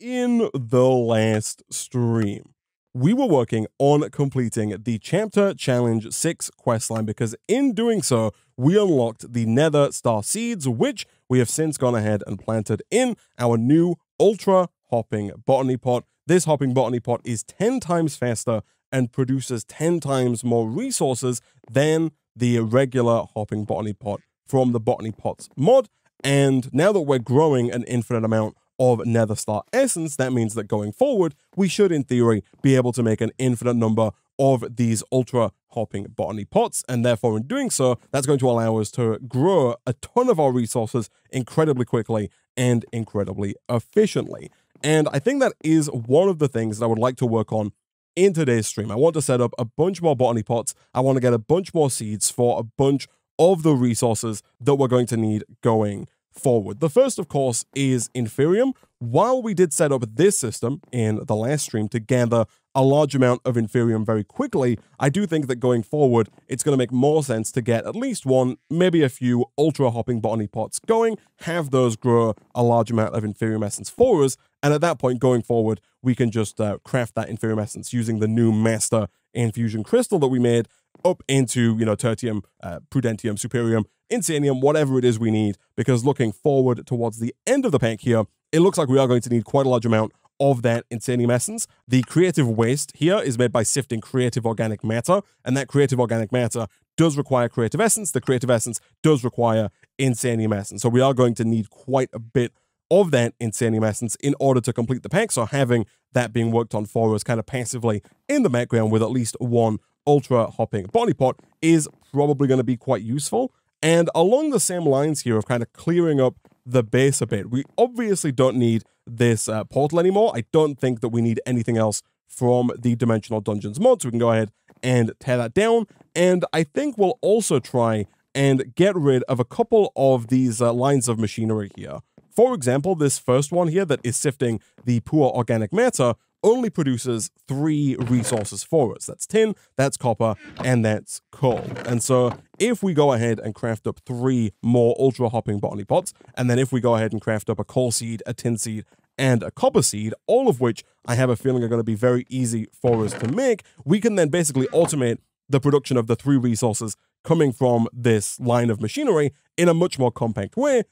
in the last stream, we were working on completing the Chapter Challenge 6 questline because in doing so, we unlocked the Nether Star Seeds, which we have since gone ahead and planted in our new Ultra Hopping Botany Pot. This Hopping Botany Pot is 10 times faster and produces 10 times more resources than the regular Hopping Botany Pot from the Botany Pots mod. And now that we're growing an infinite amount of Nether Star Essence, that means that going forward, we should, in theory, be able to make an infinite number of these ultra hopping botany pots. And therefore, in doing so, that's going to allow us to grow a ton of our resources incredibly quickly and incredibly efficiently. And I think that is one of the things that I would like to work on in today's stream. I want to set up a bunch more botany pots. I want to get a bunch more seeds for a bunch of the resources that we're going to need going forward. The first, of course, is Inferium. While we did set up this system in the last stream to gather a large amount of Inferium very quickly, I do think that going forward, it's going to make more sense to get at least one, maybe a few ultra hopping botany pots going, have those grow a large amount of Inferium essence for us, and at that point going forward, we can just uh, craft that Inferium essence using the new master infusion crystal that we made up into, you know, tertium, uh, prudentium, supremium, insanium, whatever it is we need, because looking forward towards the end of the pack here, it looks like we are going to need quite a large amount of that insanium essence. The creative waste here is made by sifting creative organic matter, and that creative organic matter does require creative essence. The creative essence does require insanium essence. So we are going to need quite a bit of that insanium essence in order to complete the pack. So having that being worked on for us kind of passively in the background with at least one ultra hopping botany pot is probably going to be quite useful. And along the same lines here of kind of clearing up the base a bit, we obviously don't need this uh, portal anymore. I don't think that we need anything else from the Dimensional Dungeons mod, so we can go ahead and tear that down. And I think we'll also try and get rid of a couple of these uh, lines of machinery here. For example, this first one here that is sifting the poor organic matter only produces three resources for us. That's tin, that's copper, and that's coal. And so if we go ahead and craft up three more ultra hopping botany pots, and then if we go ahead and craft up a coal seed, a tin seed, and a copper seed, all of which I have a feeling are going to be very easy for us to make, we can then basically automate the production of the three resources coming from this line of machinery in a much more compact way,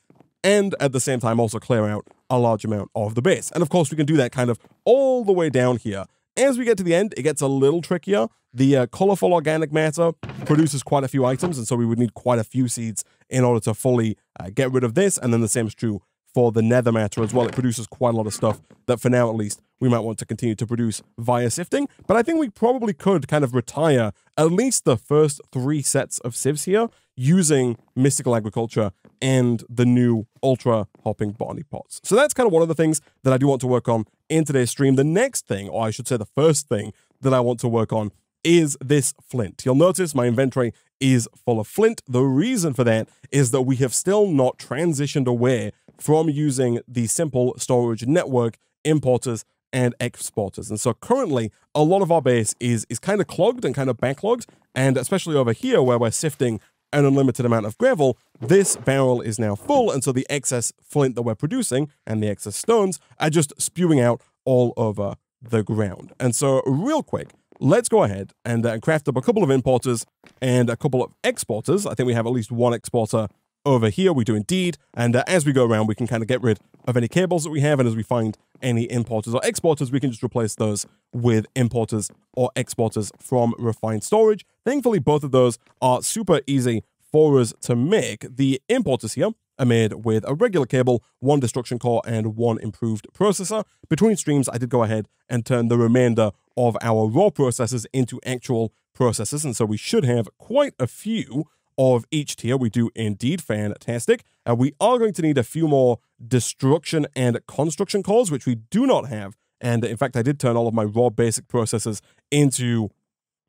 and at the same time also clear out a large amount of the base. And of course, we can do that kind of all the way down here. As we get to the end, it gets a little trickier. The uh, colorful organic matter produces quite a few items, and so we would need quite a few seeds in order to fully uh, get rid of this. And then the same is true for the nether matter as well. It produces quite a lot of stuff that, for now at least, we might want to continue to produce via sifting. But I think we probably could kind of retire at least the first three sets of sieves here using mystical agriculture and the new ultra hopping botany pots. So that's kind of one of the things that I do want to work on in today's stream. The next thing, or I should say the first thing that I want to work on is this flint. You'll notice my inventory is full of flint. The reason for that is that we have still not transitioned away from using the simple storage network importers and exporters. And so currently a lot of our base is is kind of clogged and kind of backlogged and especially over here where we're sifting an unlimited amount of gravel, this barrel is now full, and so the excess flint that we're producing and the excess stones are just spewing out all over the ground. And so, real quick, let's go ahead and uh, craft up a couple of importers and a couple of exporters. I think we have at least one exporter over here. We do indeed. And uh, as we go around, we can kind of get rid of any cables that we have. And as we find any importers or exporters, we can just replace those with importers or exporters from refined storage. Thankfully, both of those are super easy for us to make. The importers here are made with a regular cable, one destruction core, and one improved processor. Between streams, I did go ahead and turn the remainder of our raw processors into actual processors, and so we should have quite a few of each tier. We do indeed fantastic. Uh, we are going to need a few more destruction and construction cores, which we do not have. And in fact, I did turn all of my raw basic processors into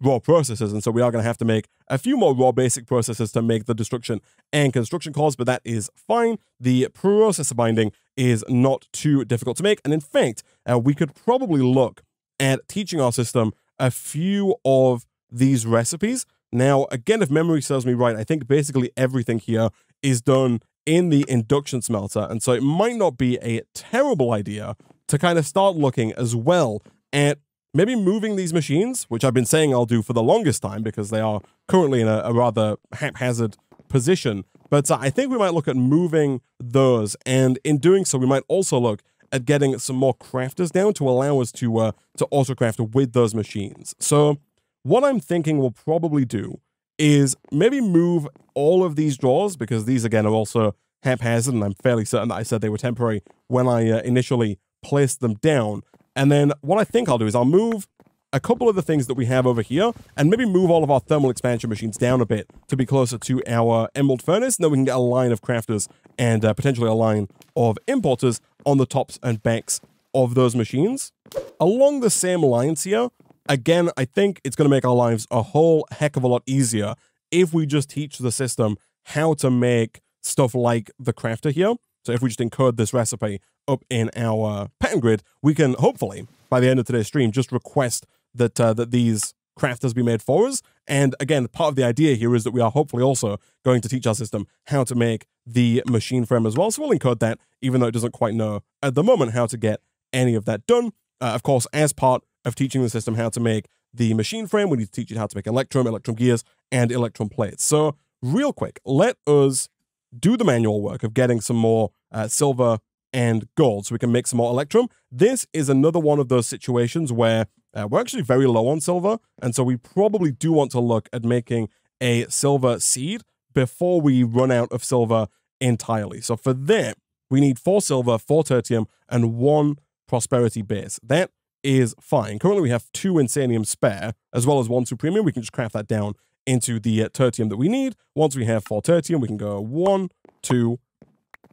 raw processors. And so we are going to have to make a few more raw basic processors to make the destruction and construction cores, but that is fine. The processor binding is not too difficult to make. And in fact, uh, we could probably look at teaching our system a few of these recipes. Now, again, if memory serves me right, I think basically everything here is done in the induction smelter. And so it might not be a terrible idea to kind of start looking as well at maybe moving these machines, which I've been saying I'll do for the longest time because they are currently in a, a rather haphazard position. But uh, I think we might look at moving those, and in doing so, we might also look at getting some more crafters down to allow us to uh, to autocraft with those machines. So what I'm thinking we'll probably do is maybe move all of these drawers because these again are also haphazard, and I'm fairly certain that I said they were temporary when I uh, initially placed them down. And then what I think I'll do is I'll move a couple of the things that we have over here and maybe move all of our thermal expansion machines down a bit to be closer to our emerald furnace. And then we can get a line of crafters and uh, potentially a line of importers on the tops and backs of those machines. Along the same lines here, again, I think it's going to make our lives a whole heck of a lot easier if we just teach the system how to make stuff like the crafter here. So if we just encode this recipe up in our pattern grid, we can hopefully, by the end of today's stream, just request that uh, that these crafters be made for us. And again, part of the idea here is that we are hopefully also going to teach our system how to make the machine frame as well. So we'll encode that, even though it doesn't quite know at the moment how to get any of that done. Uh, of course, as part of teaching the system how to make the machine frame, we need to teach it how to make electrum, electrum gears, and electrum plates. So real quick, let us do the manual work of getting some more uh, silver and gold so we can make some more electrum. This is another one of those situations where uh, we're actually very low on silver, and so we probably do want to look at making a silver seed before we run out of silver entirely. So for that, we need four silver, four tertium, and one prosperity base. That is fine. Currently, we have two insanium spare, as well as one supremium. We can just craft that down into the uh, tertium that we need. Once we have four tertium, we can go one, two,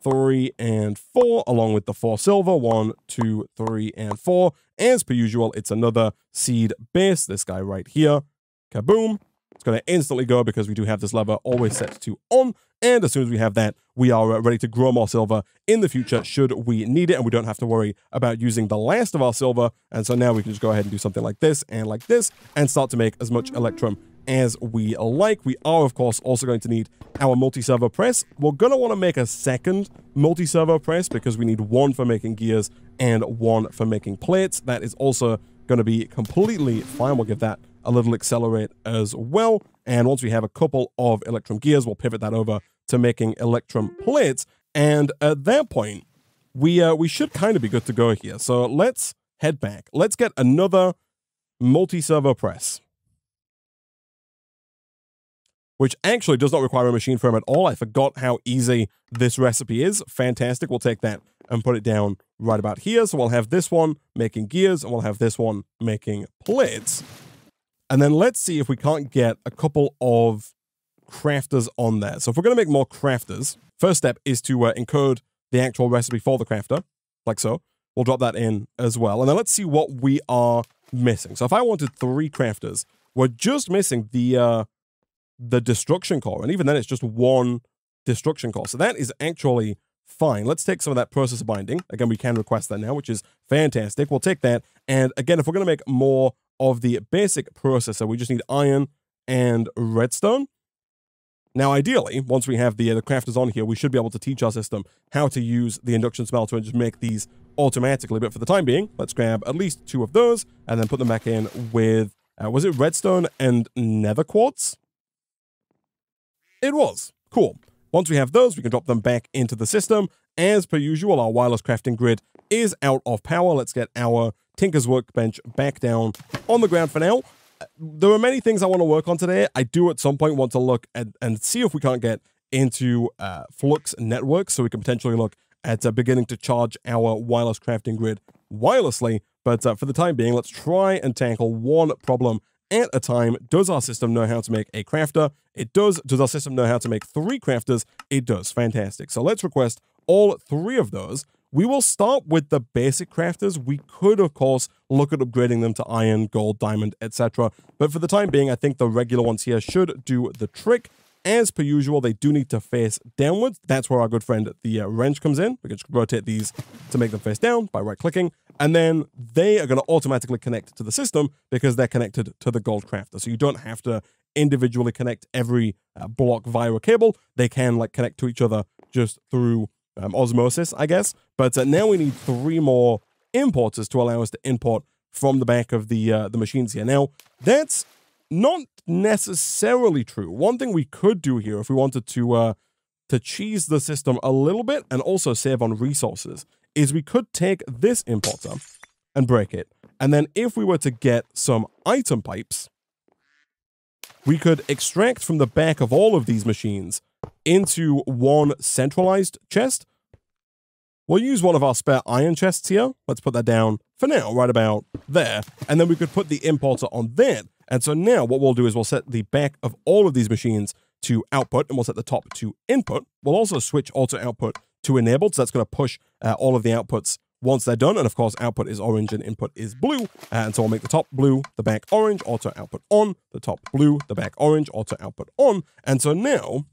three, and four, along with the four silver. One, two, three, and four. As per usual, it's another seed base. This guy right here. Kaboom. It's going to instantly go because we do have this lever always set to on. And as soon as we have that, we are uh, ready to grow more silver in the future should we need it. And we don't have to worry about using the last of our silver. And so now we can just go ahead and do something like this and like this and start to make as much electrum as we like. We are, of course, also going to need our multiservo press. We're going to want to make a second multiservo press because we need one for making gears and one for making plates. That is also going to be completely fine. We'll give that a little accelerate as well. And once we have a couple of Electrum gears, we'll pivot that over to making Electrum plates. And at that point, we uh, we should kind of be good to go here. So let's head back. Let's get another multiservo press which actually does not require a machine frame at all. I forgot how easy this recipe is. Fantastic. We'll take that and put it down right about here. So we'll have this one making gears, and we'll have this one making plates. And then let's see if we can't get a couple of crafters on there. So if we're going to make more crafters, first step is to uh, encode the actual recipe for the crafter, like so. We'll drop that in as well. And then let's see what we are missing. So if I wanted three crafters, we're just missing the uh, the destruction core. And even then, it's just one destruction core. So that is actually fine. Let's take some of that processor binding. Again, we can request that now, which is fantastic. We'll take that. And again, if we're going to make more of the basic processor, we just need iron and redstone. Now, ideally, once we have the, uh, the crafters on here, we should be able to teach our system how to use the induction smelter and just make these automatically. But for the time being, let's grab at least two of those and then put them back in with, uh, was it redstone and nether quartz? It was. Cool. Once we have those, we can drop them back into the system. As per usual, our wireless crafting grid is out of power. Let's get our Tinker's Workbench back down on the ground for now. There are many things I want to work on today. I do at some point want to look at and see if we can't get into uh, Flux Network so we can potentially look at uh, beginning to charge our wireless crafting grid wirelessly. But uh, for the time being, let's try and tackle one problem at a time. Does our system know how to make a crafter? It does. Does our system know how to make three crafters? It does. Fantastic. So let's request all three of those. We will start with the basic crafters. We could, of course, look at upgrading them to iron, gold, diamond, etc. But for the time being, I think the regular ones here should do the trick. As per usual, they do need to face downwards. That's where our good friend the uh, wrench comes in. We can just rotate these to make them face down by right-clicking. And then they are going to automatically connect to the system because they're connected to the gold crafter. So you don't have to individually connect every uh, block via a cable. They can like connect to each other just through um, osmosis, I guess. But uh, now we need three more importers to allow us to import from the back of the uh, the machines here. Now, that's not necessarily true. One thing we could do here if we wanted to uh, to cheese the system a little bit and also save on resources is we could take this importer and break it. And then if we were to get some item pipes, we could extract from the back of all of these machines into one centralized chest. We'll use one of our spare iron chests here. Let's put that down for now, right about there. And then we could put the importer on that. And so now what we'll do is we'll set the back of all of these machines to output and we'll set the top to input. We'll also switch auto output to enabled. So that's going to push uh, all of the outputs once they're done. And of course, output is orange and input is blue. And so I'll make the top blue, the back orange, auto output on, the top blue, the back orange, auto output on. And so now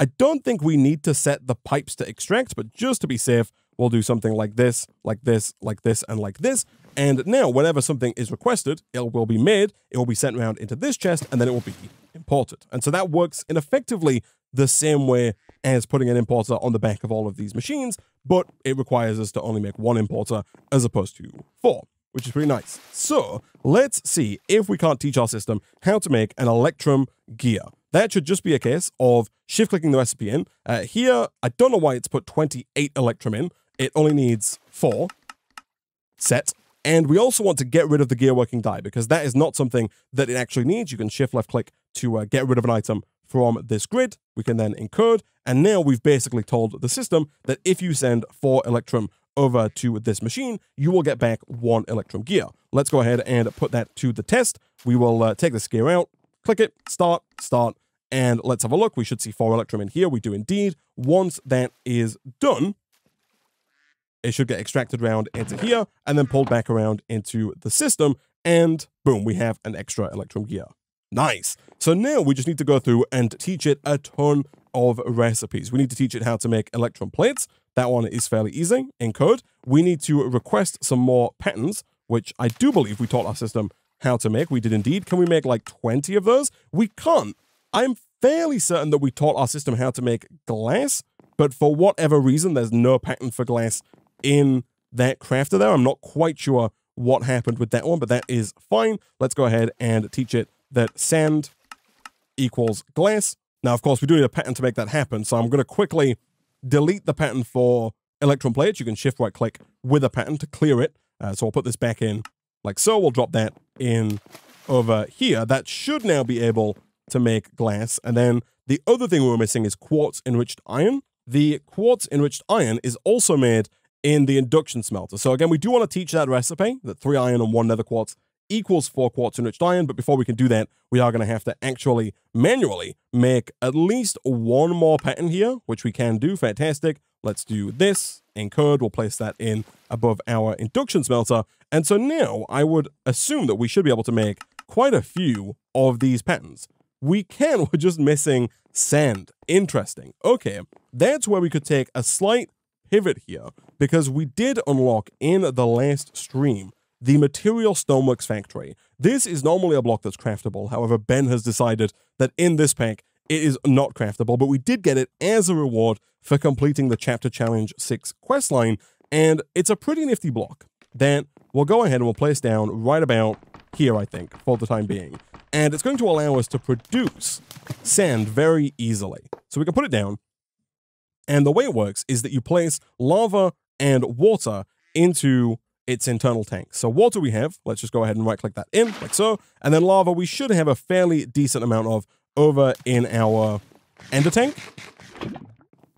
I don't think we need to set the pipes to extract, but just to be safe, we'll do something like this, like this, like this, and like this. And now, whenever something is requested, it will be made, it will be sent around into this chest, and then it will be imported. And so that works in effectively the same way as putting an importer on the back of all of these machines, but it requires us to only make one importer as opposed to four, which is pretty nice. So let's see if we can't teach our system how to make an Electrum gear. That should just be a case of shift clicking the recipe in. Uh, here, I don't know why it's put 28 Electrum in. It only needs four set. And we also want to get rid of the gear working die because that is not something that it actually needs. You can shift left click to uh, get rid of an item from this grid. We can then encode. And now we've basically told the system that if you send four Electrum over to this machine, you will get back one Electrum gear. Let's go ahead and put that to the test. We will uh, take this gear out, click it, start, start, and let's have a look. We should see four Electrum in here. We do indeed. Once that is done, it should get extracted around into here and then pulled back around into the system. And boom, we have an extra Electrum gear. Nice. So now we just need to go through and teach it a ton of recipes. We need to teach it how to make Electrum plates. That one is fairly easy in code. We need to request some more patterns, which I do believe we taught our system how to make. We did indeed. Can we make like 20 of those? We can't. I'm fairly certain that we taught our system how to make glass, but for whatever reason, there's no pattern for glass in that crafter there. I'm not quite sure what happened with that one, but that is fine. Let's go ahead and teach it that sand equals glass. Now, of course, we do need a pattern to make that happen, so I'm going to quickly delete the pattern for Electrum plates. You can shift right click with a pattern to clear it. Uh, so I'll put this back in like so. We'll drop that in over here. That should now be able to make glass. And then the other thing we were missing is quartz enriched iron. The quartz enriched iron is also made in the induction smelter. So again, we do want to teach that recipe, that three iron and one nether quartz equals four quartz enriched iron. But before we can do that, we are going to have to actually manually make at least one more pattern here, which we can do. Fantastic. Let's do this. Encode, we'll place that in above our induction smelter. And so now I would assume that we should be able to make quite a few of these patterns. We can, we're just missing sand. Interesting. Okay, that's where we could take a slight pivot here because we did unlock in the last stream the Material Stoneworks Factory. This is normally a block that's craftable. However, Ben has decided that in this pack, it is not craftable, but we did get it as a reward for completing the Chapter Challenge 6 questline, and it's a pretty nifty block that we'll go ahead and we'll place down right about here, I think, for the time being. And it's going to allow us to produce sand very easily. So we can put it down, and the way it works is that you place lava and water into its internal tank. So water we have, let's just go ahead and right click that in like so. And then lava we should have a fairly decent amount of over in our ender tank.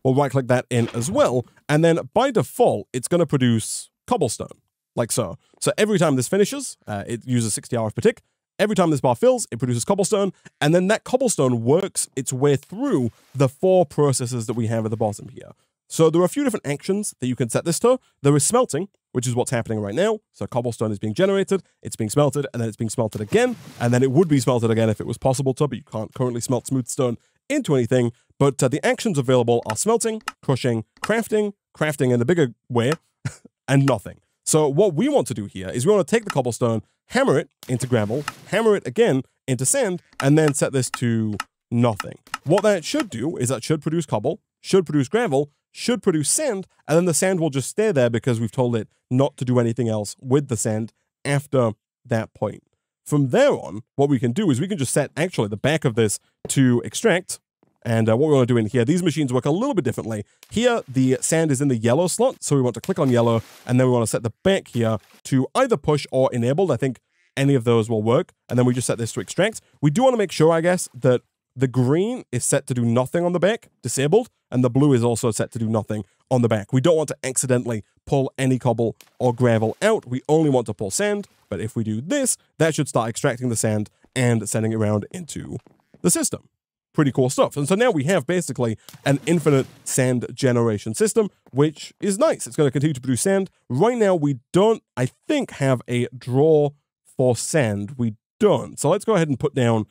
We'll right click that in as well. And then by default, it's going to produce cobblestone like so. So every time this finishes, uh, it uses 60 RF per tick. Every time this bar fills, it produces cobblestone, and then that cobblestone works its way through the four processes that we have at the bottom here. So there are a few different actions that you can set this to. There is smelting, which is what's happening right now. So cobblestone is being generated, it's being smelted, and then it's being smelted again, and then it would be smelted again if it was possible to, but you can't currently smelt smooth stone into anything. But uh, the actions available are smelting, crushing, crafting, crafting in the bigger way, and nothing. So what we want to do here is we want to take the cobblestone, hammer it into gravel, hammer it again into sand, and then set this to nothing. What that should do is that should produce cobble, should produce gravel, should produce sand, and then the sand will just stay there because we've told it not to do anything else with the sand after that point. From there on, what we can do is we can just set actually the back of this to extract. And uh, what we want to do in here, these machines work a little bit differently. Here, the sand is in the yellow slot, so we want to click on yellow, and then we want to set the back here to either push or enabled. I think any of those will work. And then we just set this to extract. We do want to make sure, I guess, that the green is set to do nothing on the back, disabled, and the blue is also set to do nothing on the back. We don't want to accidentally pull any cobble or gravel out. We only want to pull sand, but if we do this, that should start extracting the sand and sending it around into the system. Pretty cool stuff. And so now we have basically an infinite sand generation system, which is nice. It's going to continue to produce sand. Right now, we don't, I think, have a draw for sand. We don't. So let's go ahead and put down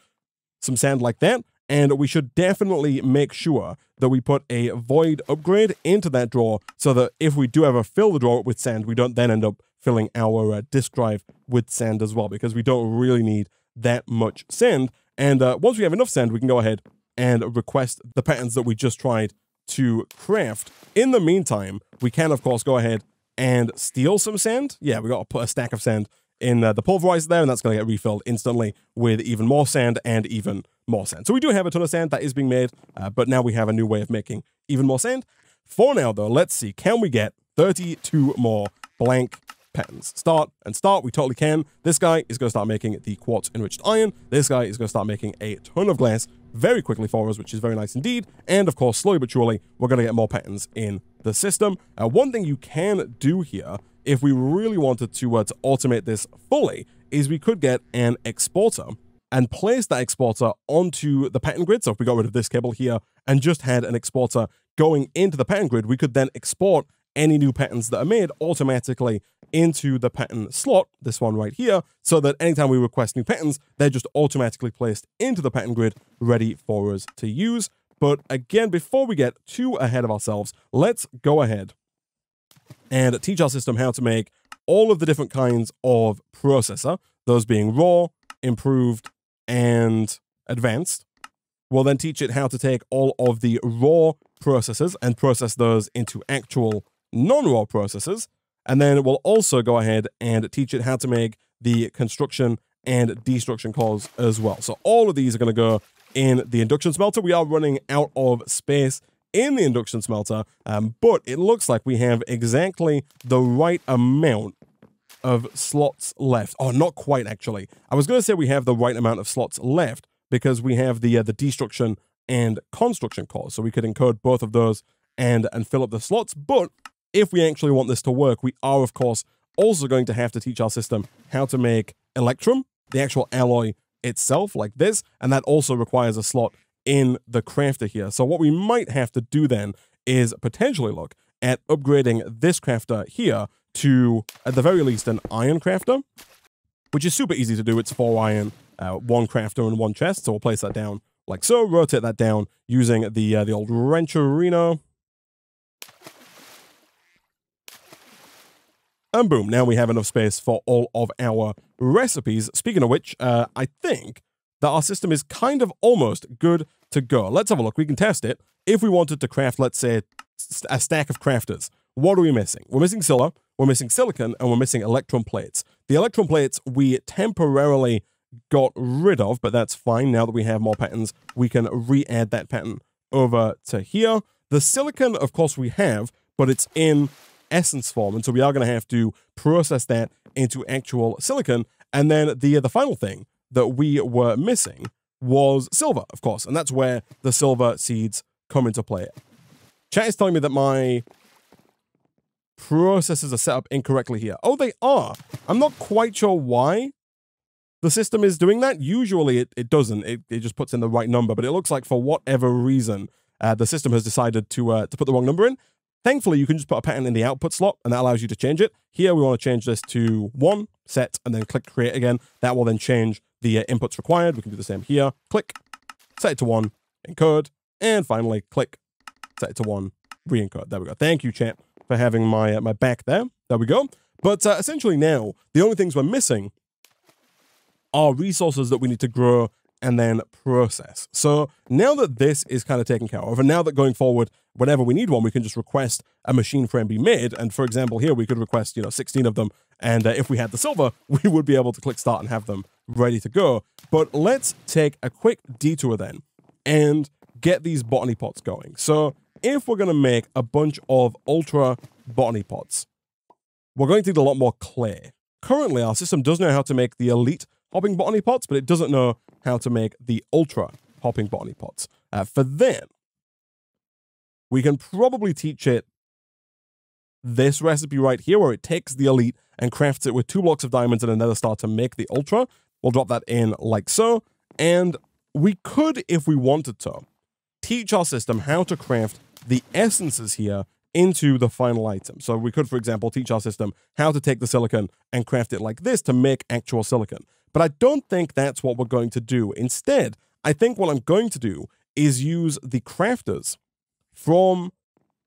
some sand like that. And we should definitely make sure that we put a void upgrade into that drawer so that if we do ever fill the drawer with sand, we don't then end up filling our uh, disk drive with sand as well, because we don't really need that much sand. And uh, once we have enough sand, we can go ahead and request the patterns that we just tried to craft. In the meantime, we can, of course, go ahead and steal some sand. Yeah, we got to put a stack of sand in uh, the pulverizer there, and that's going to get refilled instantly with even more sand and even more sand. So we do have a ton of sand that is being made, uh, but now we have a new way of making even more sand. For now, though, let's see. Can we get 32 more blank patterns? Start and start, we totally can. This guy is going to start making the quartz enriched iron. This guy is going to start making a ton of glass very quickly for us, which is very nice indeed. And of course, slowly but surely, we're going to get more patterns in the system. Uh, one thing you can do here, if we really wanted to, uh, to automate this fully, is we could get an exporter and place that exporter onto the pattern grid. So if we got rid of this cable here and just had an exporter going into the pattern grid, we could then export any new patterns that are made automatically into the pattern slot, this one right here, so that anytime we request new patterns, they're just automatically placed into the pattern grid ready for us to use. But again, before we get too ahead of ourselves, let's go ahead and teach our system how to make all of the different kinds of processor, those being raw, improved, and advanced. We'll then teach it how to take all of the raw processors and process those into actual non-raw processors. And then we'll also go ahead and teach it how to make the construction and destruction cores as well. So all of these are going to go in the induction smelter. We are running out of space in the induction smelter, um, but it looks like we have exactly the right amount of slots left. Oh, not quite actually. I was going to say we have the right amount of slots left because we have the uh, the destruction and construction cores. so we could encode both of those and and fill up the slots. But if we actually want this to work, we are of course also going to have to teach our system how to make electrum, the actual alloy itself, like this, and that also requires a slot in the crafter here. So what we might have to do then is potentially look at upgrading this crafter here to, at the very least, an iron crafter, which is super easy to do. It's four iron, uh, one crafter, and one chest. So we'll place that down like so, rotate that down using the uh, the old Rancherino. And boom, now we have enough space for all of our recipes. Speaking of which, uh, I think that our system is kind of almost good to go. Let's have a look. We can test it. If we wanted to craft, let's say, a stack of crafters, what are we missing? We're missing Scylla, we're missing silicon, and we're missing electrum plates. The electrum plates we temporarily got rid of, but that's fine. Now that we have more patterns, we can re-add that pattern over to here. The silicon, of course, we have, but it's in essence form, and so we are going to have to process that into actual silicon. And then the the final thing that we were missing was silver, of course, and that's where the silver seeds come into play. Chat is telling me that my processes are set up incorrectly here. Oh, they are. I'm not quite sure why the system is doing that. Usually it, it doesn't. It, it just puts in the right number, but it looks like for whatever reason, uh, the system has decided to, uh, to put the wrong number in. Thankfully, you can just put a pattern in the output slot, and that allows you to change it. Here, we want to change this to 1, set, and then click create again. That will then change the uh, inputs required. We can do the same here. Click, set it to 1, encode, and finally, click, set it to 1, re-encode. There we go. Thank you, chat for having my, uh, my back there. There we go. But uh, essentially now, the only things we're missing are resources that we need to grow and then process. So now that this is kind of taken care of, and now that going forward, whenever we need one, we can just request a machine frame be made. And for example, here we could request, you know, 16 of them. And uh, if we had the silver, we would be able to click start and have them ready to go. But let's take a quick detour then and get these botany pots going. So if we're going to make a bunch of ultra botany pots, we're going to need a lot more clay. Currently, our system does know how to make the elite hopping botany pots, but it doesn't know how to make the ultra hopping botany pots. Uh, for then, we can probably teach it this recipe right here, where it takes the elite and crafts it with two blocks of diamonds and a nether star to make the ultra. We'll drop that in like so. And we could, if we wanted to, teach our system how to craft the essences here into the final item. So we could, for example, teach our system how to take the silicon and craft it like this to make actual silicon. But I don't think that's what we're going to do. Instead, I think what I'm going to do is use the crafters from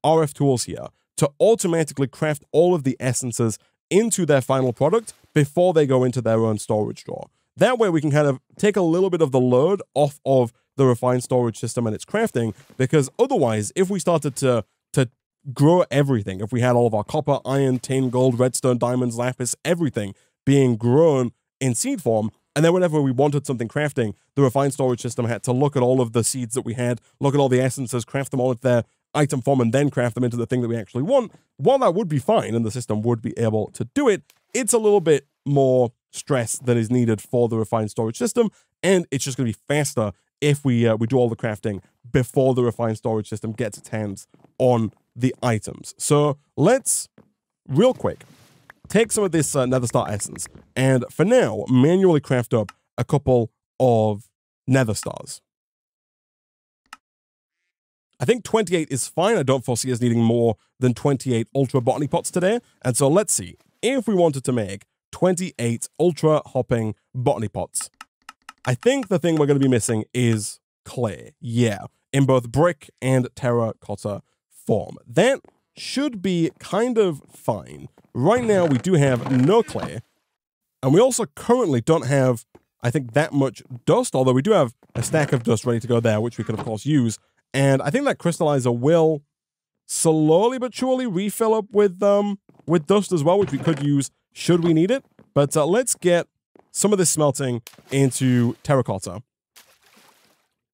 RF Tools here to automatically craft all of the essences into their final product before they go into their own storage drawer. That way we can kind of take a little bit of the load off of the refined storage system and its crafting, because otherwise, if we started to to grow everything, if we had all of our copper, iron, tin, gold, redstone, diamonds, lapis, everything being grown in seed form, and then whenever we wanted something crafting, the refined storage system had to look at all of the seeds that we had, look at all the essences, craft them all into their item form, and then craft them into the thing that we actually want. While that would be fine and the system would be able to do it, it's a little bit more stress than is needed for the refined storage system, and it's just going to be faster if we uh, we do all the crafting before the refined storage system gets its hands on the items. So let's real quick take some of this uh, nether star essence and for now manually craft up a couple of nether stars. I think 28 is fine. I don't foresee us needing more than 28 ultra botany pots today. And so let's see if we wanted to make 28 ultra hopping botany pots. I think the thing we're going to be missing is clay. Yeah, in both brick and terracotta form. That should be kind of fine. Right now, we do have no clay, and we also currently don't have, I think, that much dust, although we do have a stack of dust ready to go there, which we could, of course, use. And I think that crystallizer will slowly but surely refill up with um with dust as well, which we could use should we need it. But uh, let's get some of this smelting into terracotta.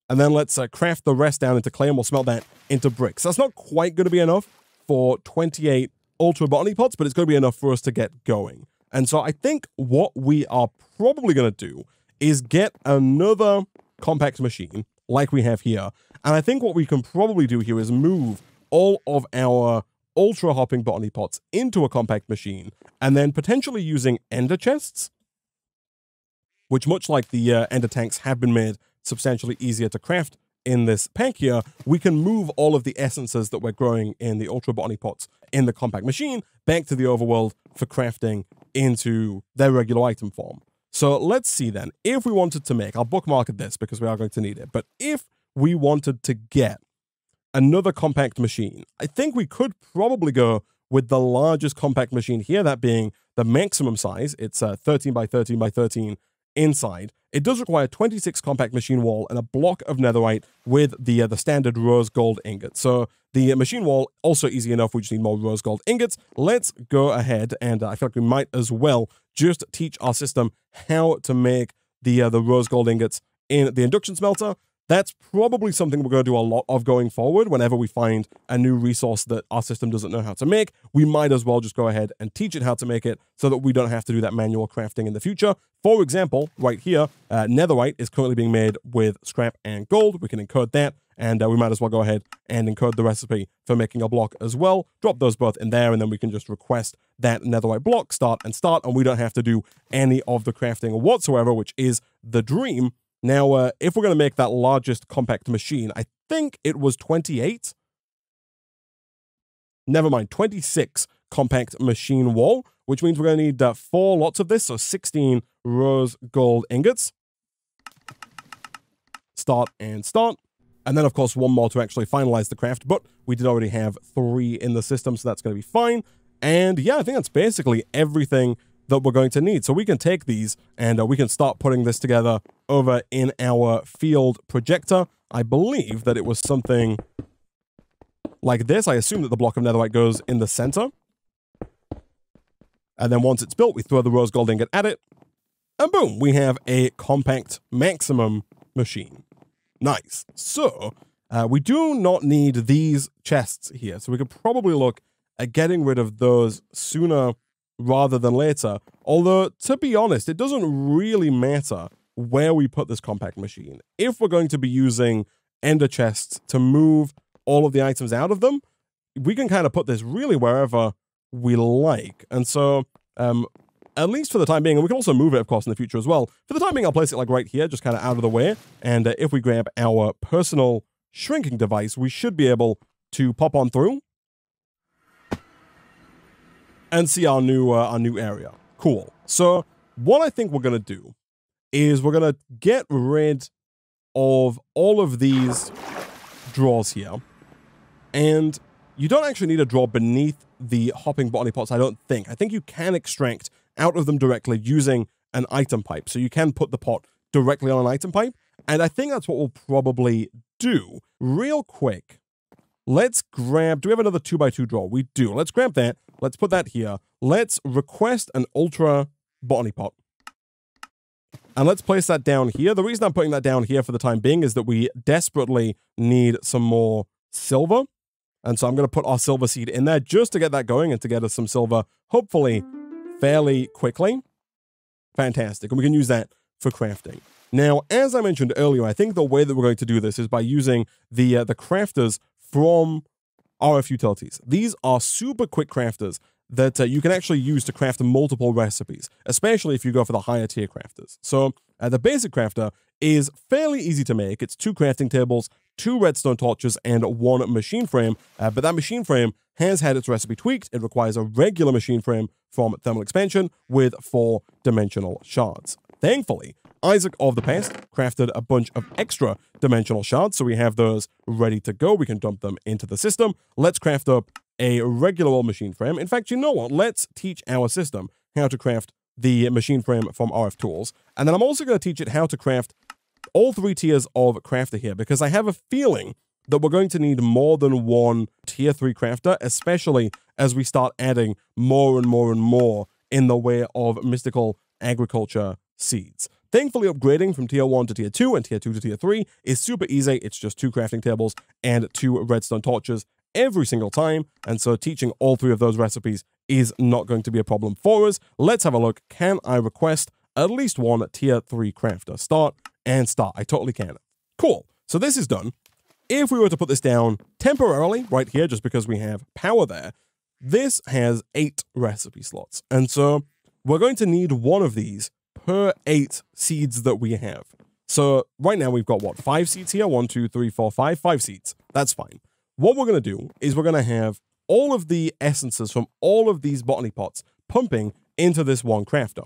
And then let's uh, craft the rest down into clay and we'll smelt that into bricks. That's not quite going to be enough for 28 Ultra Botany pots, but it's going to be enough for us to get going. And so I think what we are probably going to do is get another compact machine like we have here. And I think what we can probably do here is move all of our ultra hopping botany pots into a compact machine and then potentially using ender chests, which much like the uh, ender tanks have been made substantially easier to craft in this here, we can move all of the essences that we're growing in the Ultra Botany pots in the compact machine back to the overworld for crafting into their regular item form. So let's see then, if we wanted to make, I'll bookmark this because we are going to need it, but if we wanted to get another compact machine, I think we could probably go with the largest compact machine here, that being the maximum size. It's a 13 by 13 by 13 inside. It does require 26 compact machine wall and a block of netherite with the uh, the standard rose gold ingot. So the machine wall also easy enough. We just need more rose gold ingots. Let's go ahead and uh, I feel like we might as well just teach our system how to make the uh, the rose gold ingots in the induction smelter. That's probably something we're going to do a lot of going forward. Whenever we find a new resource that our system doesn't know how to make, we might as well just go ahead and teach it how to make it so that we don't have to do that manual crafting in the future. For example, right here, uh, netherite is currently being made with scrap and gold. We can encode that, and uh, we might as well go ahead and encode the recipe for making a block as well. Drop those both in there, and then we can just request that netherite block, start and start, and we don't have to do any of the crafting whatsoever, which is the dream now, uh, if we're going to make that largest compact machine, I think it was 28. Never mind, 26 compact machine wall, which means we're going to need uh, four lots of this, so 16 rose gold ingots. Start and start. And then, of course, one more to actually finalize the craft, but we did already have three in the system, so that's going to be fine. And yeah, I think that's basically everything that we're going to need. So we can take these and uh, we can start putting this together over in our field projector, I believe that it was something like this. I assume that the block of netherite goes in the center. And then once it's built, we throw the rose gold ingot at it. And boom, we have a compact maximum machine. Nice. So, uh, we do not need these chests here. So we could probably look at getting rid of those sooner rather than later. Although, to be honest, it doesn't really matter where we put this compact machine. If we're going to be using ender chests to move all of the items out of them, we can kind of put this really wherever we like. And so, um, at least for the time being, and we can also move it, of course, in the future as well. For the time being, I'll place it like right here, just kind of out of the way. And uh, if we grab our personal shrinking device, we should be able to pop on through and see our new uh, our new area. Cool. So what I think we're gonna do is we're gonna get rid of all of these draws here, and you don't actually need a draw beneath the hopping botany pots. I don't think. I think you can extract out of them directly using an item pipe. So you can put the pot directly on an item pipe, and I think that's what we'll probably do. Real quick, let's grab. Do we have another two by two draw? We do. Let's grab that. Let's put that here. Let's request an ultra botany pot. And let's place that down here. The reason I'm putting that down here for the time being is that we desperately need some more silver. And so I'm going to put our silver seed in there just to get that going and to get us some silver, hopefully fairly quickly. Fantastic. And we can use that for crafting. Now, as I mentioned earlier, I think the way that we're going to do this is by using the uh, the crafters from RF Utilities. These are super quick crafters that uh, you can actually use to craft multiple recipes, especially if you go for the higher tier crafters. So uh, the basic crafter is fairly easy to make. It's two crafting tables, two redstone torches, and one machine frame. Uh, but that machine frame has had its recipe tweaked. It requires a regular machine frame from thermal expansion with four dimensional shards. Thankfully, Isaac of the Past crafted a bunch of extra dimensional shards, so we have those ready to go. We can dump them into the system. Let's craft up a regular old machine frame. In fact, you know what? Let's teach our system how to craft the machine frame from RF Tools. And then I'm also going to teach it how to craft all three tiers of crafter here, because I have a feeling that we're going to need more than one tier 3 crafter, especially as we start adding more and more and more in the way of mystical agriculture seeds. Thankfully, upgrading from tier 1 to tier 2 and tier 2 to tier 3 is super easy. It's just two crafting tables and two redstone torches every single time. And so teaching all three of those recipes is not going to be a problem for us. Let's have a look. Can I request at least one tier 3 crafter? Start and start. I totally can. Cool. So this is done. If we were to put this down temporarily right here, just because we have power there, this has eight recipe slots. And so we're going to need one of these per eight seeds that we have. So right now we've got what, five seeds here? One, two, three, four, five, five seeds. That's fine. What we're going to do is we're going to have all of the essences from all of these botany pots pumping into this one crafter.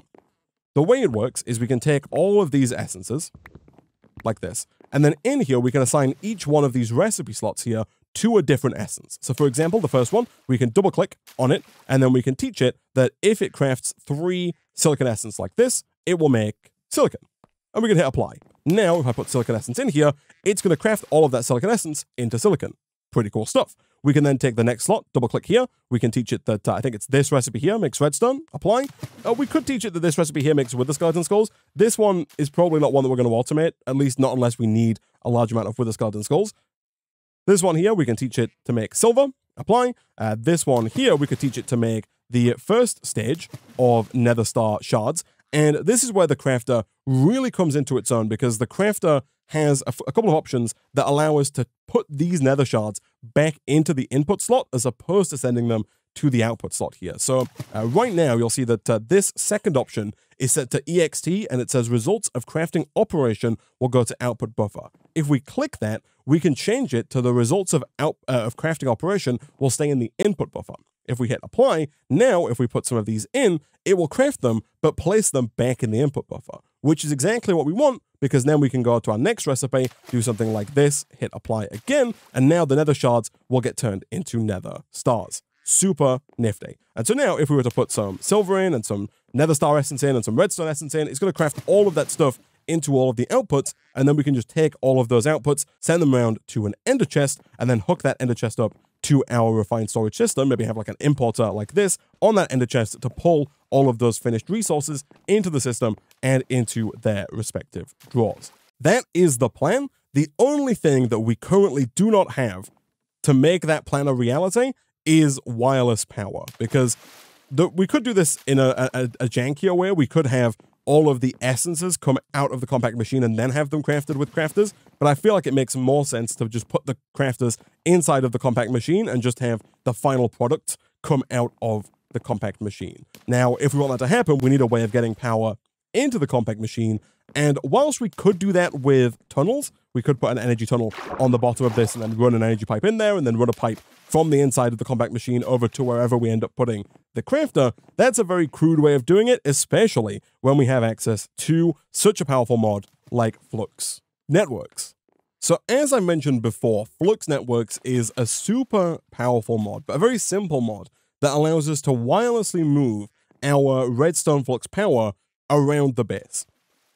The way it works is we can take all of these essences, like this, and then in here we can assign each one of these recipe slots here to a different essence. So for example, the first one, we can double click on it, and then we can teach it that if it crafts three silicon essence like this, it will make silicon. And we can hit apply. Now, if I put silicon essence in here, it's going to craft all of that silicon essence into silicon. Pretty cool stuff. We can then take the next slot, double click here. We can teach it that uh, I think it's this recipe here makes redstone, apply. Uh, we could teach it that this recipe here makes wither skeleton skulls. This one is probably not one that we're going to automate, at least not unless we need a large amount of wither skeleton skulls. This one here, we can teach it to make silver, apply. Uh, this one here, we could teach it to make the first stage of nether star shards. And this is where the crafter really comes into its own because the crafter has a, couple of options that allow us to put these nether shards back into the input slot as opposed to sending them to the output slot here. So uh, right now you'll see that uh, this second option is set to EXT and it says results of crafting operation will go to output buffer. If we click that, we can change it to the results of out, uh, of crafting operation will stay in the input buffer. If we hit apply, now if we put some of these in, it will craft them, but place them back in the input buffer, which is exactly what we want because then we can go to our next recipe, do something like this, hit apply again, and now the nether shards will get turned into nether stars. Super nifty. And so now if we were to put some silver in and some nether star essence in and some redstone essence in, it's going to craft all of that stuff into all of the outputs, and then we can just take all of those outputs, send them around to an ender chest, and then hook that ender chest up to our refined storage system. Maybe have like an importer like this on that ender chest to pull all of those finished resources into the system and into their respective drawers. That is the plan. The only thing that we currently do not have to make that plan a reality is wireless power because the, we could do this in a, a, a jankier way. We could have all of the essences come out of the compact machine and then have them crafted with crafters. But I feel like it makes more sense to just put the crafters inside of the compact machine and just have the final product come out of the compact machine. Now, if we want that to happen, we need a way of getting power into the compact machine. And whilst we could do that with tunnels, we could put an energy tunnel on the bottom of this and then run an energy pipe in there and then run a pipe from the inside of the compact machine over to wherever we end up putting the crafter. That's a very crude way of doing it, especially when we have access to such a powerful mod like Flux Networks. So as I mentioned before, Flux Networks is a super powerful mod, but a very simple mod that allows us to wirelessly move our redstone flux power around the base.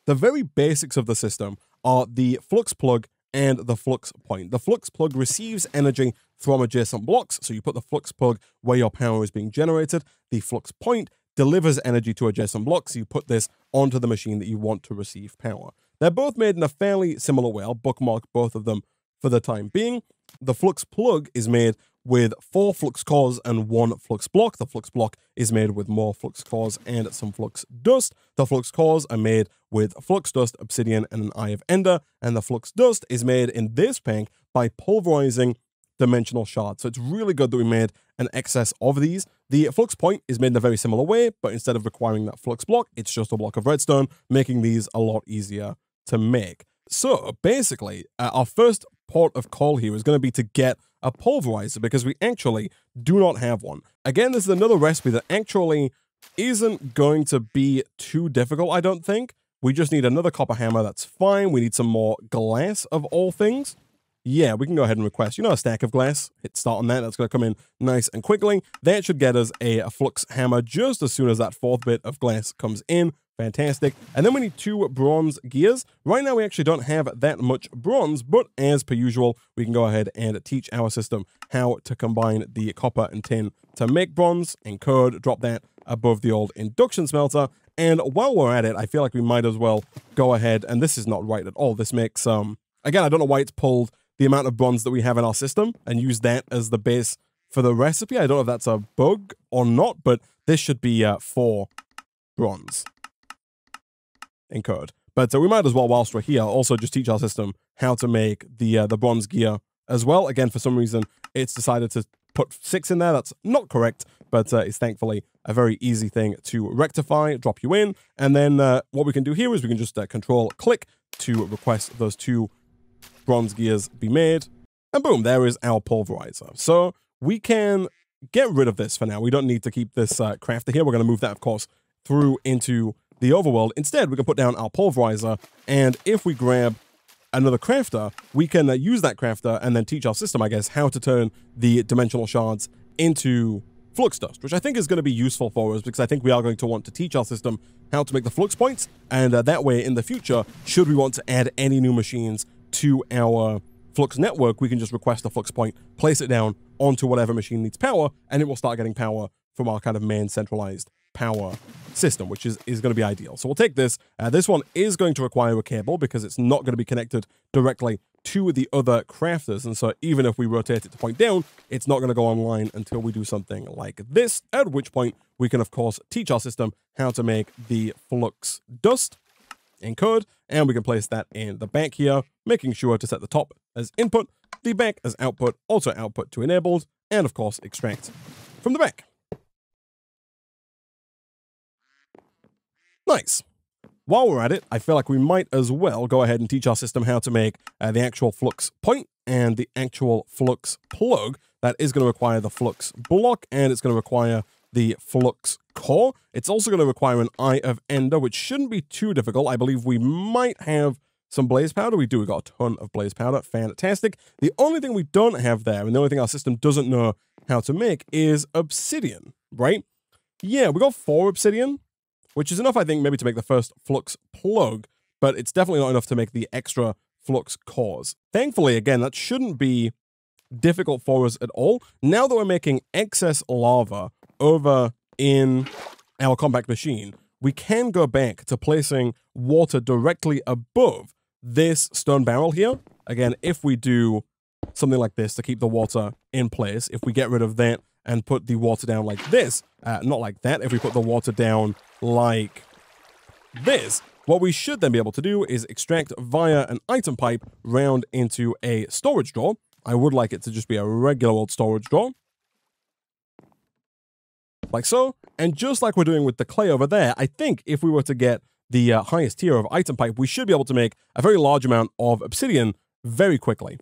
The very basics of the system are the flux plug and the flux point. The flux plug receives energy from adjacent blocks, so you put the flux plug where your power is being generated. The flux point delivers energy to adjacent blocks, so you put this onto the machine that you want to receive power. They're both made in a fairly similar way. I'll bookmark both of them for the time being. The flux plug is made with four flux cores and one flux block. The flux block is made with more flux cores and some flux dust. The flux cores are made with flux dust, obsidian, and an eye of ender. And the flux dust is made in this pack by pulverizing dimensional shards. So it's really good that we made an excess of these. The flux point is made in a very similar way, but instead of requiring that flux block, it's just a block of redstone, making these a lot easier to make. So basically, uh, our first port of call here is going to be to get a pulverizer because we actually do not have one. Again, this is another recipe that actually isn't going to be too difficult, I don't think. We just need another copper hammer, that's fine. We need some more glass of all things. Yeah, we can go ahead and request, you know, a stack of glass. Hit start on that. That's going to come in nice and quickly. That should get us a, a flux hammer just as soon as that fourth bit of glass comes in. Fantastic. And then we need two bronze gears. Right now, we actually don't have that much bronze, but as per usual, we can go ahead and teach our system how to combine the copper and tin to make bronze, encode, drop that above the old induction smelter. And while we're at it, I feel like we might as well go ahead, and this is not right at all. This makes, um, again, I don't know why it's pulled the amount of bronze that we have in our system and use that as the base for the recipe. I don't know if that's a bug or not, but this should be uh, four bronze encode. But uh, we might as well, whilst we're here, also just teach our system how to make the uh, the bronze gear as well. Again, for some reason, it's decided to put six in there. That's not correct, but uh, it's thankfully a very easy thing to rectify, drop you in. And then uh, what we can do here is we can just uh, control click to request those two bronze gears be made. And boom, there is our pulverizer. So we can get rid of this for now. We don't need to keep this uh, crafter here. We're going to move that, of course, through into the overworld. Instead, we can put down our pulverizer, and if we grab another crafter, we can uh, use that crafter and then teach our system, I guess, how to turn the dimensional shards into flux dust, which I think is going to be useful for us because I think we are going to want to teach our system how to make the flux points, and uh, that way in the future, should we want to add any new machines to our flux network, we can just request a flux point, place it down onto whatever machine needs power, and it will start getting power from our kind of main centralized power system, which is, is going to be ideal. So we'll take this. Uh, this one is going to require a cable because it's not going to be connected directly to the other crafters. And so even if we rotate it to point down, it's not going to go online until we do something like this, at which point we can, of course, teach our system how to make the flux dust encode, and we can place that in the bank here, making sure to set the top as input, the bank as output, also output to enabled, and of course extract from the bank. Nice. While we're at it, I feel like we might as well go ahead and teach our system how to make uh, the actual flux point and the actual flux plug. That is going to require the flux block, and it's going to require the flux core. It's also going to require an eye of ender, which shouldn't be too difficult. I believe we might have some blaze powder. We do. We got a ton of blaze powder. Fantastic. The only thing we don't have there, and the only thing our system doesn't know how to make, is obsidian, right? Yeah, we got four obsidian, which is enough, I think, maybe to make the first flux plug. but it's definitely not enough to make the extra flux cores. Thankfully, again, that shouldn't be difficult for us at all. Now that we're making excess lava over in our compact machine, we can go back to placing water directly above this stone barrel here. Again, if we do something like this to keep the water in place, if we get rid of that and put the water down like this, uh, not like that, if we put the water down like this, what we should then be able to do is extract via an item pipe round into a storage drawer. I would like it to just be a regular old storage drawer. Like so. And just like we're doing with the clay over there, I think if we were to get the uh, highest tier of item pipe, we should be able to make a very large amount of obsidian very quickly.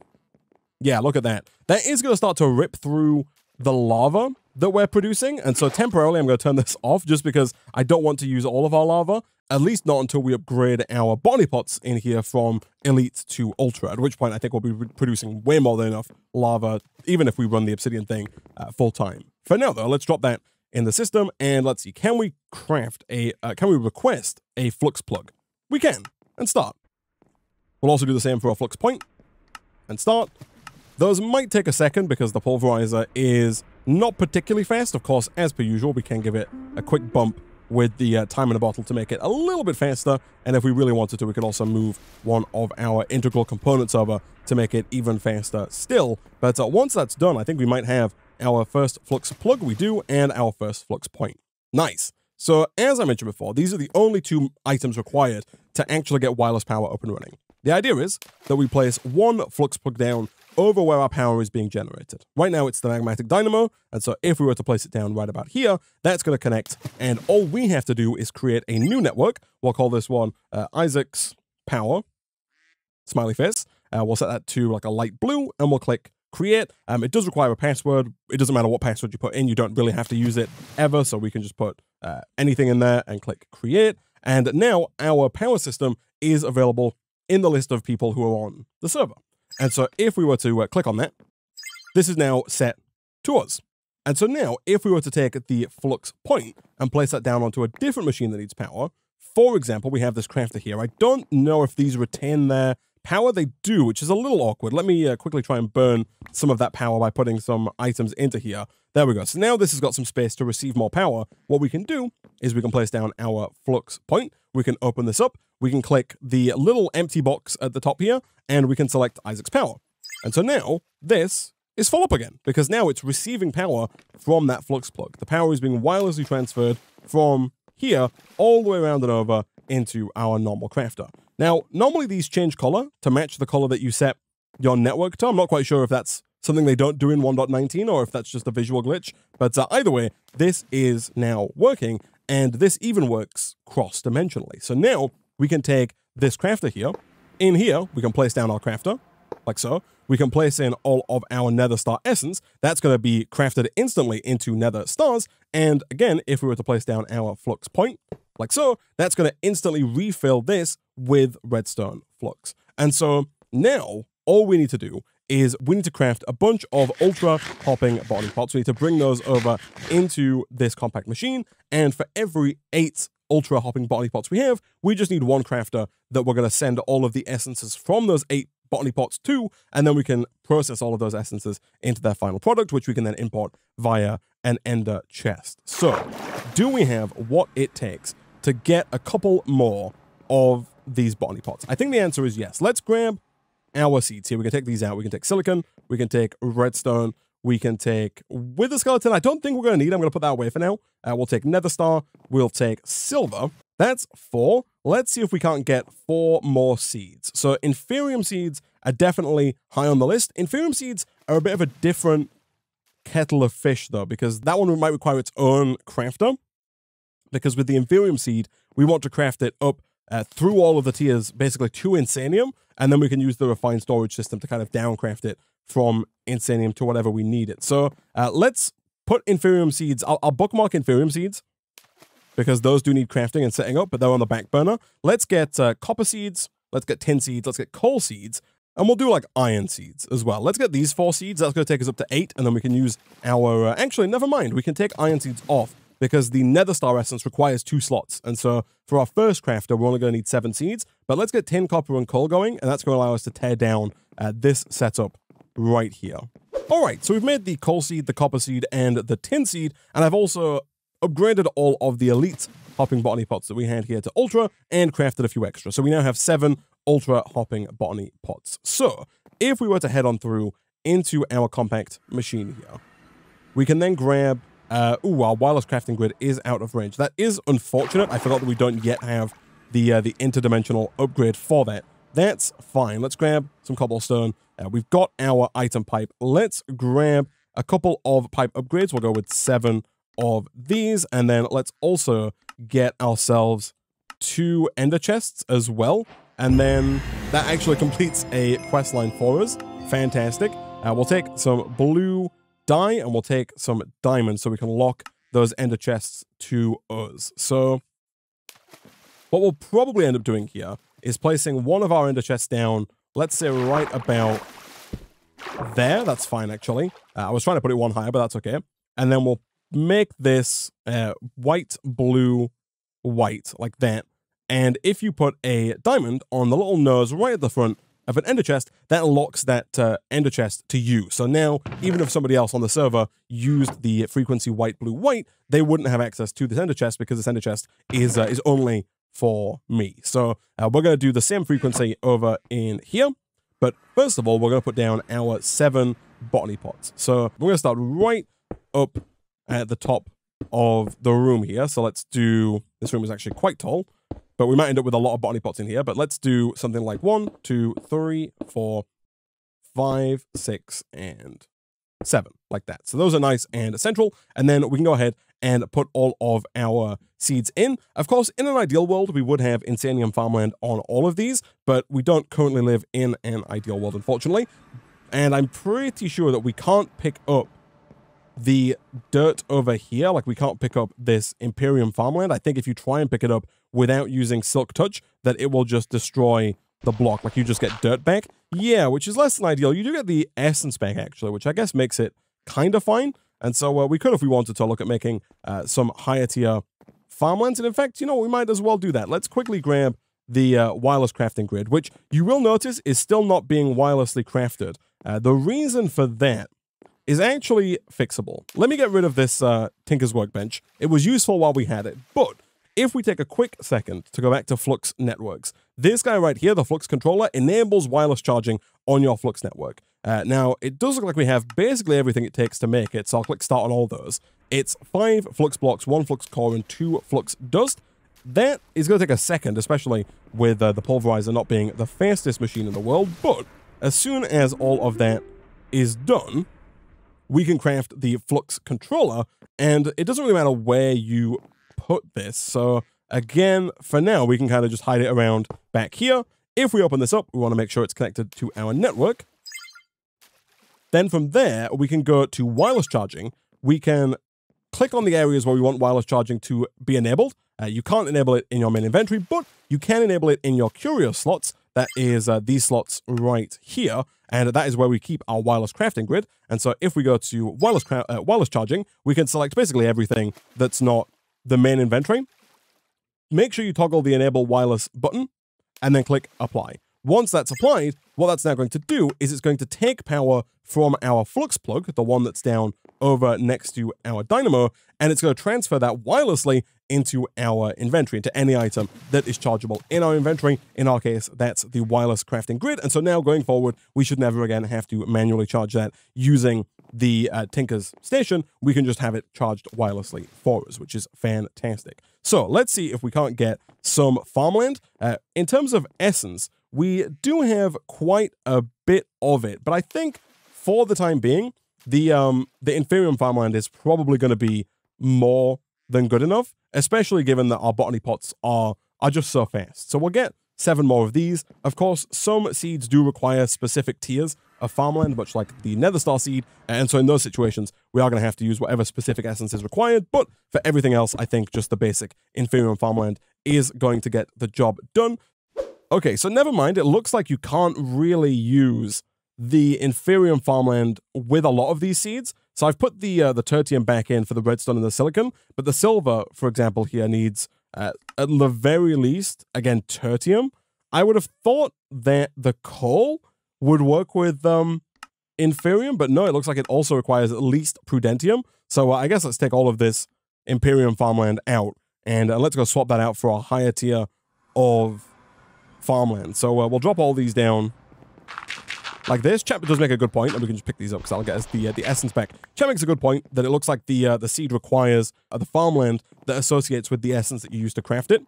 Yeah, look at that. That is going to start to rip through the lava that we're producing. And so temporarily, I'm going to turn this off just because I don't want to use all of our lava at least not until we upgrade our botany pots in here from elite to ultra, at which point I think we'll be producing way more than enough lava, even if we run the obsidian thing uh, full time. For now, though, let's drop that in the system, and let's see, can we craft a, uh, can we request a flux plug? We can, and start. We'll also do the same for a flux point, and start. Those might take a second because the pulverizer is not particularly fast. Of course, as per usual, we can give it a quick bump with the uh, time in a bottle to make it a little bit faster. And if we really wanted to, we could also move one of our integral components over to make it even faster still. But uh, once that's done, I think we might have our first flux plug we do and our first flux point. Nice. So as I mentioned before, these are the only two items required to actually get wireless power up and running. The idea is that we place one flux plug down over where our power is being generated. Right now it's the magmatic dynamo, and so if we were to place it down right about here, that's going to connect, and all we have to do is create a new network. We'll call this one uh, Isaac's Power, smiley face. Uh, we'll set that to like a light blue, and we'll click create. Um, it does require a password. It doesn't matter what password you put in. You don't really have to use it ever, so we can just put uh, anything in there and click create. And now our power system is available in the list of people who are on the server. And so if we were to uh, click on that, this is now set to us. And so now, if we were to take the flux point and place that down onto a different machine that needs power, for example, we have this crafter here. I don't know if these retain their power. They do, which is a little awkward. Let me uh, quickly try and burn some of that power by putting some items into here. There we go. So now this has got some space to receive more power. What we can do is we can place down our flux point. We can open this up we can click the little empty box at the top here, and we can select Isaac's power. And so now, this is full up again, because now it's receiving power from that flux plug. The power is being wirelessly transferred from here all the way around and over into our normal crafter. Now, normally these change color to match the color that you set your network to. I'm not quite sure if that's something they don't do in 1.19 or if that's just a visual glitch, but uh, either way, this is now working, and this even works cross-dimensionally. So now we can take this crafter here. In here, we can place down our crafter, like so. We can place in all of our nether star essence. That's going to be crafted instantly into nether stars. And again, if we were to place down our flux point, like so, that's going to instantly refill this with redstone flux. And so now all we need to do is we need to craft a bunch of ultra hopping botany pots. We need to bring those over into this compact machine. And for every eight ultra hopping botany pots we have. We just need one crafter that we're going to send all of the essences from those eight botany pots to, and then we can process all of those essences into their final product, which we can then import via an ender chest. So, do we have what it takes to get a couple more of these botany pots? I think the answer is yes. Let's grab our seeds here. We can take these out. We can take silicon. We can take redstone. We can take wither skeleton. I don't think we're going to need. I'm going to put that away for now. Uh, we'll take nether star. We'll take silver. That's four. Let's see if we can't get four more seeds. So inferium seeds are definitely high on the list. Inferium seeds are a bit of a different kettle of fish though, because that one might require its own crafter. Because with the inferium seed, we want to craft it up uh, through all of the tiers, basically to insanium, and then we can use the refined storage system to kind of downcraft it from Insanium to whatever we need it. So uh, let's put Inferium seeds. I'll, I'll bookmark Inferium seeds because those do need crafting and setting up, but they're on the back burner. Let's get uh, copper seeds. Let's get tin seeds. Let's get coal seeds. And we'll do like iron seeds as well. Let's get these four seeds. That's going to take us up to eight. And then we can use our... Uh, actually, never mind. We can take iron seeds off because the Nether Star Essence requires two slots. And so for our first crafter, we're only going to need seven seeds. But let's get tin, copper, and coal going, and that's going to allow us to tear down uh, this setup right here. All right, so we've made the coal seed, the copper seed, and the tin seed, and I've also upgraded all of the elite hopping botany pots that we had here to ultra and crafted a few extra. So we now have seven ultra hopping botany pots. So if we were to head on through into our compact machine here, we can then grab, uh, ooh, our wireless crafting grid is out of range. That is unfortunate. I forgot that we don't yet have the, uh, the interdimensional upgrade for that. That's fine. Let's grab some cobblestone. Uh, we've got our item pipe. Let's grab a couple of pipe upgrades. We'll go with seven of these. And then let's also get ourselves two ender chests as well. And then that actually completes a quest line for us. Fantastic. Uh, we'll take some blue dye and we'll take some diamonds so we can lock those ender chests to us. So what we'll probably end up doing here is placing one of our ender chests down, let's say right about there. That's fine, actually. Uh, I was trying to put it one higher, but that's okay. And then we'll make this uh, white, blue, white, like that. And if you put a diamond on the little nose right at the front of an ender chest, that locks that uh, ender chest to you. So now, even if somebody else on the server used the frequency white, blue, white, they wouldn't have access to this ender chest because this ender chest is, uh, is only for me. So uh, we're going to do the same frequency over in here. But first of all, we're going to put down our seven botany pots. So we're going to start right up at the top of the room here. So let's do, this room is actually quite tall, but we might end up with a lot of botany pots in here. But let's do something like one, two, three, four, five, six, and seven, like that. So those are nice and central. And then we can go ahead and put all of our seeds in. Of course, in an ideal world, we would have Insanium farmland on all of these, but we don't currently live in an ideal world, unfortunately. And I'm pretty sure that we can't pick up the dirt over here. Like we can't pick up this Imperium farmland. I think if you try and pick it up without using Silk Touch, that it will just destroy the block. Like you just get dirt back. Yeah, which is less than ideal. You do get the essence back actually, which I guess makes it kind of fine. And so uh, we could, if we wanted to, look at making uh, some higher tier farmlands. And in fact, you know, we might as well do that. Let's quickly grab the uh, wireless crafting grid, which you will notice is still not being wirelessly crafted. Uh, the reason for that is actually fixable. Let me get rid of this uh, Tinker's Workbench. It was useful while we had it, but if we take a quick second to go back to Flux Networks, this guy right here, the Flux controller, enables wireless charging on your Flux network. Uh, now, it does look like we have basically everything it takes to make it, so I'll click start on all those. It's five Flux blocks, one Flux core, and two Flux dust. That is going to take a second, especially with uh, the Pulverizer not being the fastest machine in the world, but as soon as all of that is done, we can craft the Flux controller, and it doesn't really matter where you put this. So again, for now, we can kind of just hide it around back here. If we open this up, we want to make sure it's connected to our network. Then from there, we can go to wireless charging. We can click on the areas where we want wireless charging to be enabled. Uh, you can't enable it in your main inventory, but you can enable it in your curio slots. That is uh, these slots right here. And that is where we keep our wireless crafting grid. And so if we go to wireless, uh, wireless charging, we can select basically everything that's not the main inventory. Make sure you toggle the enable wireless button and then click apply. Once that's applied, what that's now going to do is it's going to take power from our flux plug, the one that's down over next to our dynamo, and it's going to transfer that wirelessly into our inventory, into any item that is chargeable in our inventory. In our case, that's the wireless crafting grid. And so now going forward, we should never again have to manually charge that using the uh, Tinker's station. We can just have it charged wirelessly for us, which is fantastic. So let's see if we can't get some farmland. Uh, in terms of essence, we do have quite a bit of it, but I think for the time being, the um the Inferium farmland is probably going to be more than good enough, especially given that our botany pots are are just so fast. So we'll get seven more of these. Of course, some seeds do require specific tiers of farmland, much like the Nether Star seed, and so in those situations, we are going to have to use whatever specific essence is required, but for everything else, I think just the basic Inferium farmland is going to get the job done. Okay, so never mind, it looks like you can't really use the Inferium farmland with a lot of these seeds, So I've put the uh, the tertium back in for the redstone and the silicon, but the silver, for example, here needs uh, at the very least, again, tertium. I would have thought that the coal would work with um, inferium, but no, it looks like it also requires at least prudentium. So uh, I guess let's take all of this inferium farmland out and uh, let's go swap that out for a higher tier of farmland. So uh, we'll drop all these down like this. Chat does make a good point, and we can just pick these up because I'll get us the uh, the essence back. Chat makes a good point that it looks like the uh, the seed requires uh, the farmland that associates with the essence that you use to craft it.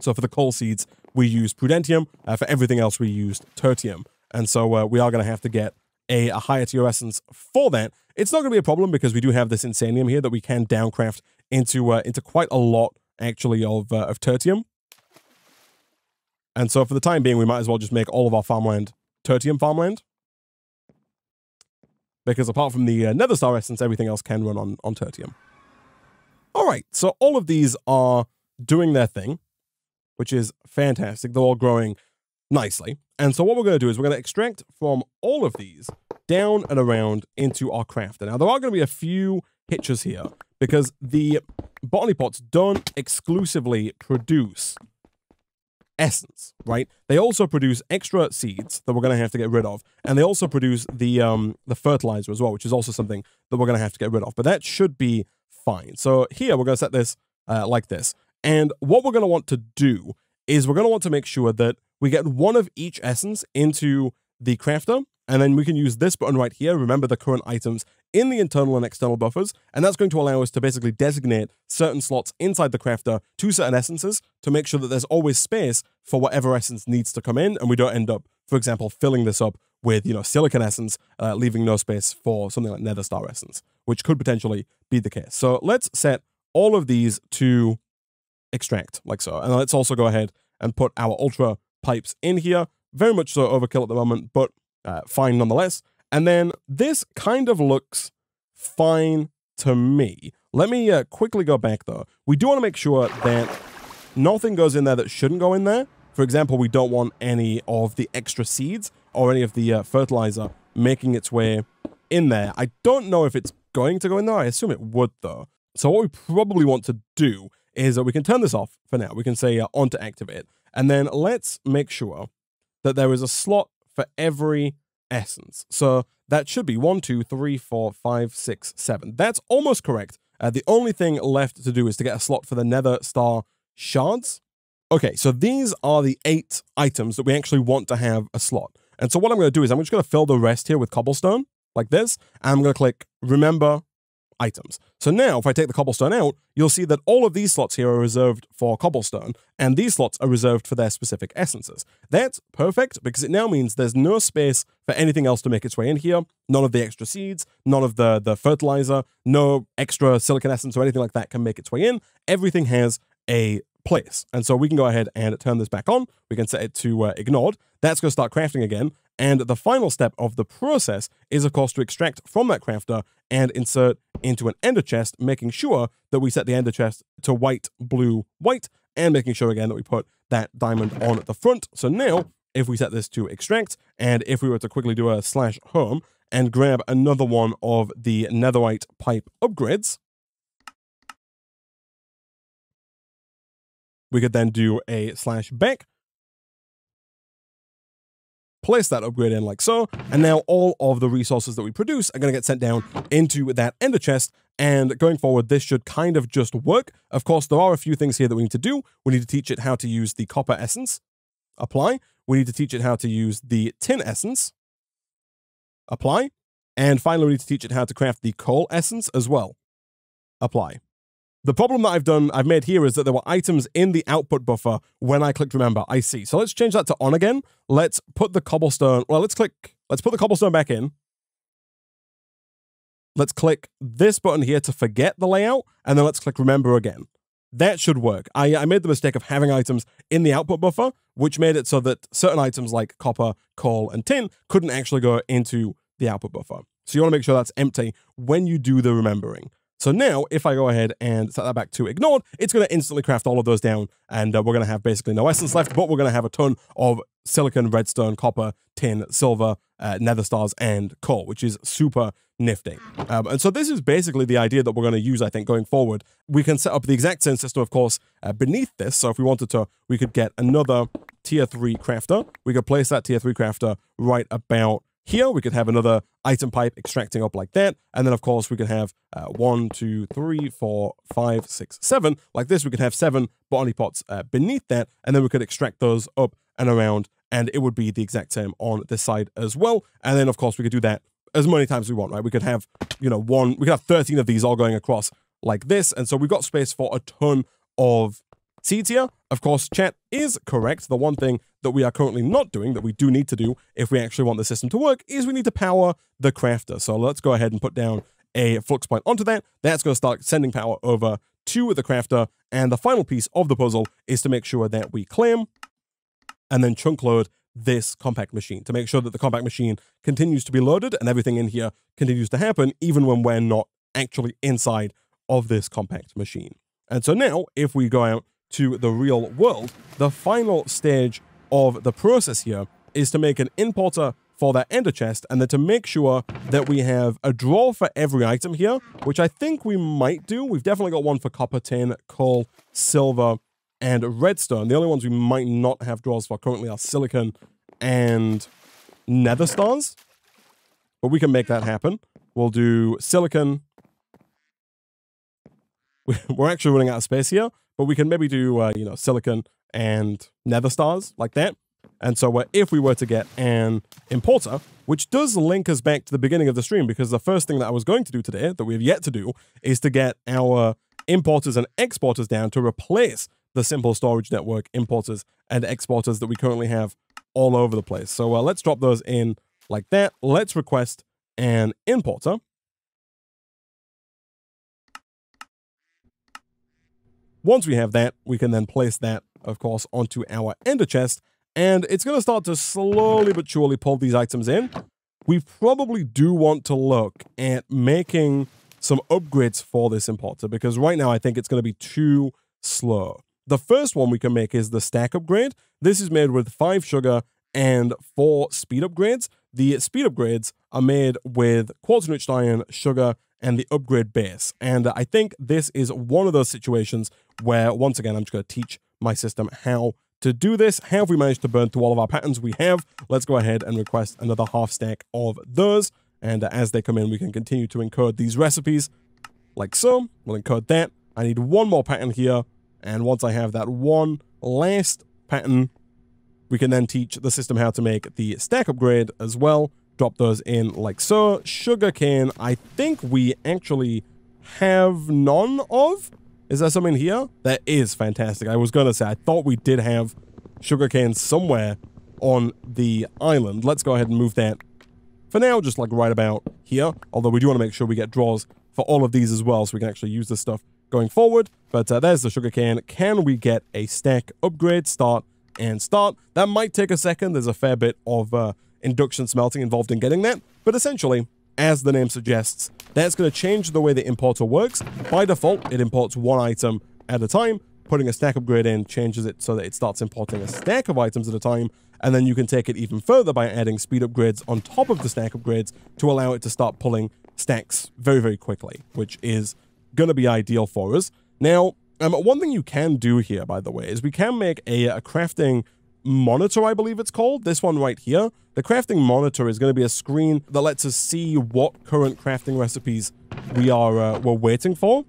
So for the coal seeds, we use prudentium. Uh, for everything else, we used tertium. And so uh, we are going to have to get a, a higher tier essence for that. It's not going to be a problem because we do have this insanium here that we can downcraft into uh, into quite a lot actually of of tertium. And so for the time being, we might as well just make all of our farmland tertium farmland. Because apart from the uh, nether star essence, everything else can run on, on tertium. All right, so all of these are doing their thing, which is fantastic. They're all growing nicely. And so what we're going to do is we're going to extract from all of these down and around into our crafter. Now, there are going to be a few hitches here because the botany pots don't exclusively produce essence, right? They also produce extra seeds that we're going to have to get rid of, and they also produce the um the fertilizer as well, which is also something that we're going to have to get rid of. But that should be fine. So here we're going to set this uh, like this, and what we're going to want to do is we're going to want to make sure that we get one of each essence into the crafter, and then we can use this button right here. Remember the current items in the internal and external buffers, and that's going to allow us to basically designate certain slots inside the crafter to certain essences to make sure that there's always space for whatever essence needs to come in, and we don't end up, for example, filling this up with, you know, silicon essence, uh, leaving no space for something like nether star essence, which could potentially be the case. So let's set all of these to extract, like so. And let's also go ahead and put our ultra pipes in here. Very much so overkill at the moment, but uh, fine nonetheless. And then this kind of looks fine to me. Let me uh, quickly go back though. We do want to make sure that nothing goes in there that shouldn't go in there. For example, we don't want any of the extra seeds or any of the uh, fertilizer making its way in there. I don't know if it's going to go in there. I assume it would though. So what we probably want to do is that we can turn this off for now. We can say uh, on to activate. And then let's make sure that there is a slot for every essence. So that should be one, two, three, four, five, six, seven. That's almost correct. Uh, the only thing left to do is to get a slot for the Nether Star shards. Okay, so these are the eight items that we actually want to have a slot. And so what I'm going to do is I'm just going to fill the rest here with cobblestone, like this. And I'm going to click Remember items. So now if I take the cobblestone out, you'll see that all of these slots here are reserved for cobblestone, and these slots are reserved for their specific essences. That's perfect because it now means there's no space for anything else to make its way in here. None of the extra seeds, none of the, the fertilizer, no extra silicon essence or anything like that can make its way in. Everything has a place. And so we can go ahead and turn this back on. We can set it to uh, ignored. That's going to start crafting again. And the final step of the process is, of course, to extract from that crafter and insert into an ender chest, making sure that we set the ender chest to white, blue, white, and making sure again that we put that diamond on the front. So now, if we set this to extract, and if we were to quickly do a slash home and grab another one of the netherite pipe upgrades, we could then do a slash back place that upgrade in like so, and now all of the resources that we produce are going to get sent down into that ender chest, and going forward, this should kind of just work. Of course, there are a few things here that we need to do. We need to teach it how to use the copper essence, apply. We need to teach it how to use the tin essence, apply. And finally, we need to teach it how to craft the coal essence as well, apply. The problem that I've done, I've made here is that there were items in the output buffer when I clicked remember. I see. So let's change that to on again. Let's put the cobblestone, well, let's click, let's put the cobblestone back in. Let's click this button here to forget the layout, and then let's click remember again. That should work. I, I made the mistake of having items in the output buffer, which made it so that certain items like copper, coal, and tin couldn't actually go into the output buffer. So you want to make sure that's empty when you do the remembering. So now, if I go ahead and set that back to ignored, it's going to instantly craft all of those down, and uh, we're going to have basically no essence left, but we're going to have a ton of silicon, redstone, copper, tin, silver, uh, nether stars, and coal, which is super, nifty. Um, and so this is basically the idea that we're going to use, I think, going forward. We can set up the exact same system, of course, uh, beneath this. So if we wanted to, we could get another tier 3 crafter. We could place that tier 3 crafter right about here. We could have another item pipe extracting up like that. And then, of course, we could have uh, one, two, three, four, five, six, seven. Like this, we could have seven botany pots uh, beneath that. And then we could extract those up and around. And it would be the exact same on this side as well. And then, of course, we could do that as many times as we want, right? We could have, you know, one, we could have 13 of these all going across like this. And so we've got space for a ton of seeds here. Of course, chat is correct. The one thing that we are currently not doing that we do need to do if we actually want the system to work is we need to power the crafter. So let's go ahead and put down a flux point onto that. That's going to start sending power over to the crafter. And the final piece of the puzzle is to make sure that we claim and then chunk load this compact machine to make sure that the compact machine continues to be loaded and everything in here continues to happen even when we're not actually inside of this compact machine. And so now, if we go out to the real world, the final stage of the process here is to make an importer for that ender chest and then to make sure that we have a drawer for every item here, which I think we might do. We've definitely got one for copper, tin, coal, silver, and redstone. The only ones we might not have drawers for currently are silicon and nether stars. But we can make that happen. We'll do silicon. We're actually running out of space here, but we can maybe do, uh, you know, silicon and nether stars like that. And so uh, if we were to get an importer, which does link us back to the beginning of the stream, because the first thing that I was going to do today, that we have yet to do, is to get our importers and exporters down to replace the simple storage network importers and exporters that we currently have all over the place. So uh, let's drop those in like that. Let's request an importer. Once we have that, we can then place that, of course, onto our ender chest, and it's going to start to slowly but surely pull these items in. We probably do want to look at making some upgrades for this importer, because right now I think it's going to be too slow. The first one we can make is the stack upgrade. This is made with 5 sugar and 4 speed upgrades. The speed upgrades are made with quartz enriched iron, sugar, and the upgrade base. And I think this is one of those situations where, once again, I'm just going to teach my system how to do this. How have we managed to burn through all of our patterns? We have. Let's go ahead and request another half stack of those. And as they come in, we can continue to encode these recipes like so. We'll encode that. I need one more pattern here. And once I have that one last pattern, we can then teach the system how to make the stack upgrade as well drop those in like so. Sugarcane, I think we actually have none of. Is there something here? That is fantastic. I was going to say, I thought we did have sugarcane somewhere on the island. Let's go ahead and move that for now, just like right about here. Although we do want to make sure we get draws for all of these as well, so we can actually use this stuff going forward. But uh, there's the sugarcane. Can we get a stack upgrade? Start and start. That might take a second. There's a fair bit of uh, induction smelting involved in getting that, but essentially, as the name suggests, that's going to change the way the importer works. By default, it imports one item at a time. Putting a stack upgrade in changes it so that it starts importing a stack of items at a time, and then you can take it even further by adding speed upgrades on top of the stack upgrades to allow it to start pulling stacks very, very quickly, which is going to be ideal for us. Now, um, one thing you can do here, by the way, is we can make a, a crafting monitor, I believe it's called. This one right here. The crafting monitor is going to be a screen that lets us see what current crafting recipes we are uh, we're waiting for.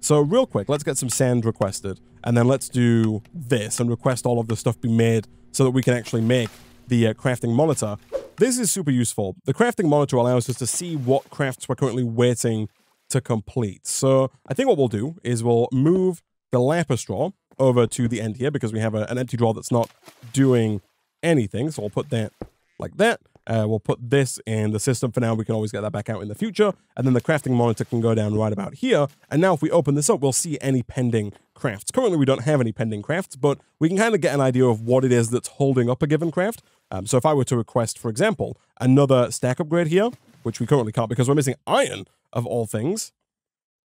So real quick, let's get some sand requested, and then let's do this and request all of the stuff be made so that we can actually make the uh, crafting monitor. This is super useful. The crafting monitor allows us to see what crafts we're currently waiting to complete. So I think what we'll do is we'll move the lapis drawer over to the end here because we have a, an empty drawer that's not doing anything. So we'll put that like that. Uh, we'll put this in the system for now. We can always get that back out in the future. And then the crafting monitor can go down right about here. And now if we open this up, we'll see any pending crafts. Currently, we don't have any pending crafts, but we can kind of get an idea of what it is that's holding up a given craft. Um, so if I were to request, for example, another stack upgrade here, which we currently can't because we're missing iron of all things,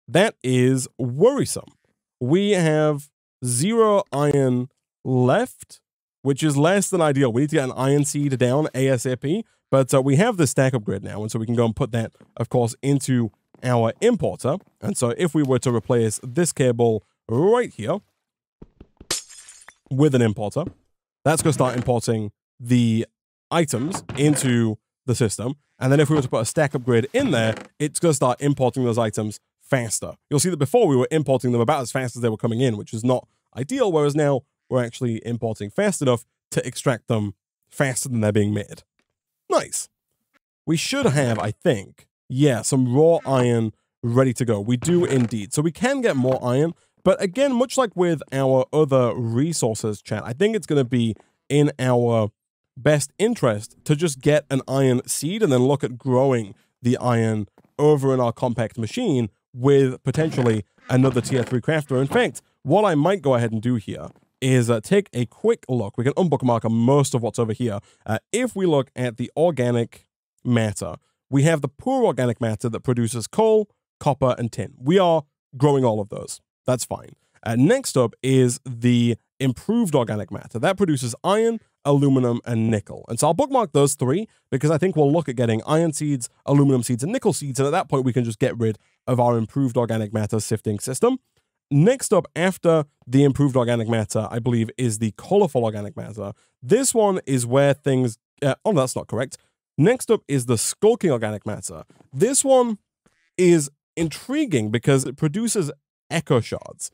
that is worrisome. We have zero iron left, which is less than ideal. We need to get an iron seed down ASAP But uh, we have the stack upgrade now, and so we can go and put that, of course, into our importer. And so if we were to replace this cable right here with an importer, that's going to start importing the items into the system. And then if we were to put a stack upgrade in there, it's going to start importing those items faster. You'll see that before we were importing them about as fast as they were coming in, which is not ideal, whereas now we're actually importing fast enough to extract them faster than they're being made. Nice. We should have, I think, yeah, some raw iron ready to go. We do indeed. So we can get more iron, but again, much like with our other resources chat, I think it's going to be in our best interest to just get an iron seed and then look at growing the iron over in our compact machine with potentially another tier 3 crafter. In fact, what I might go ahead and do here is uh, take a quick look. We can unbookmark most of what's over here. Uh, if we look at the organic matter, we have the poor organic matter that produces coal, copper, and tin. We are growing all of those. That's fine. Uh, next up is the improved organic matter. That produces iron, aluminum, and nickel. And so I'll bookmark those three because I think we'll look at getting iron seeds, aluminum seeds, and nickel seeds. And at that point, we can just get rid of our improved organic matter sifting system. Next up, after the improved organic matter, I believe, is the colorful organic matter. This one is where things. Uh, oh, that's not correct. Next up is the skulking organic matter. This one is intriguing because it produces echo shards.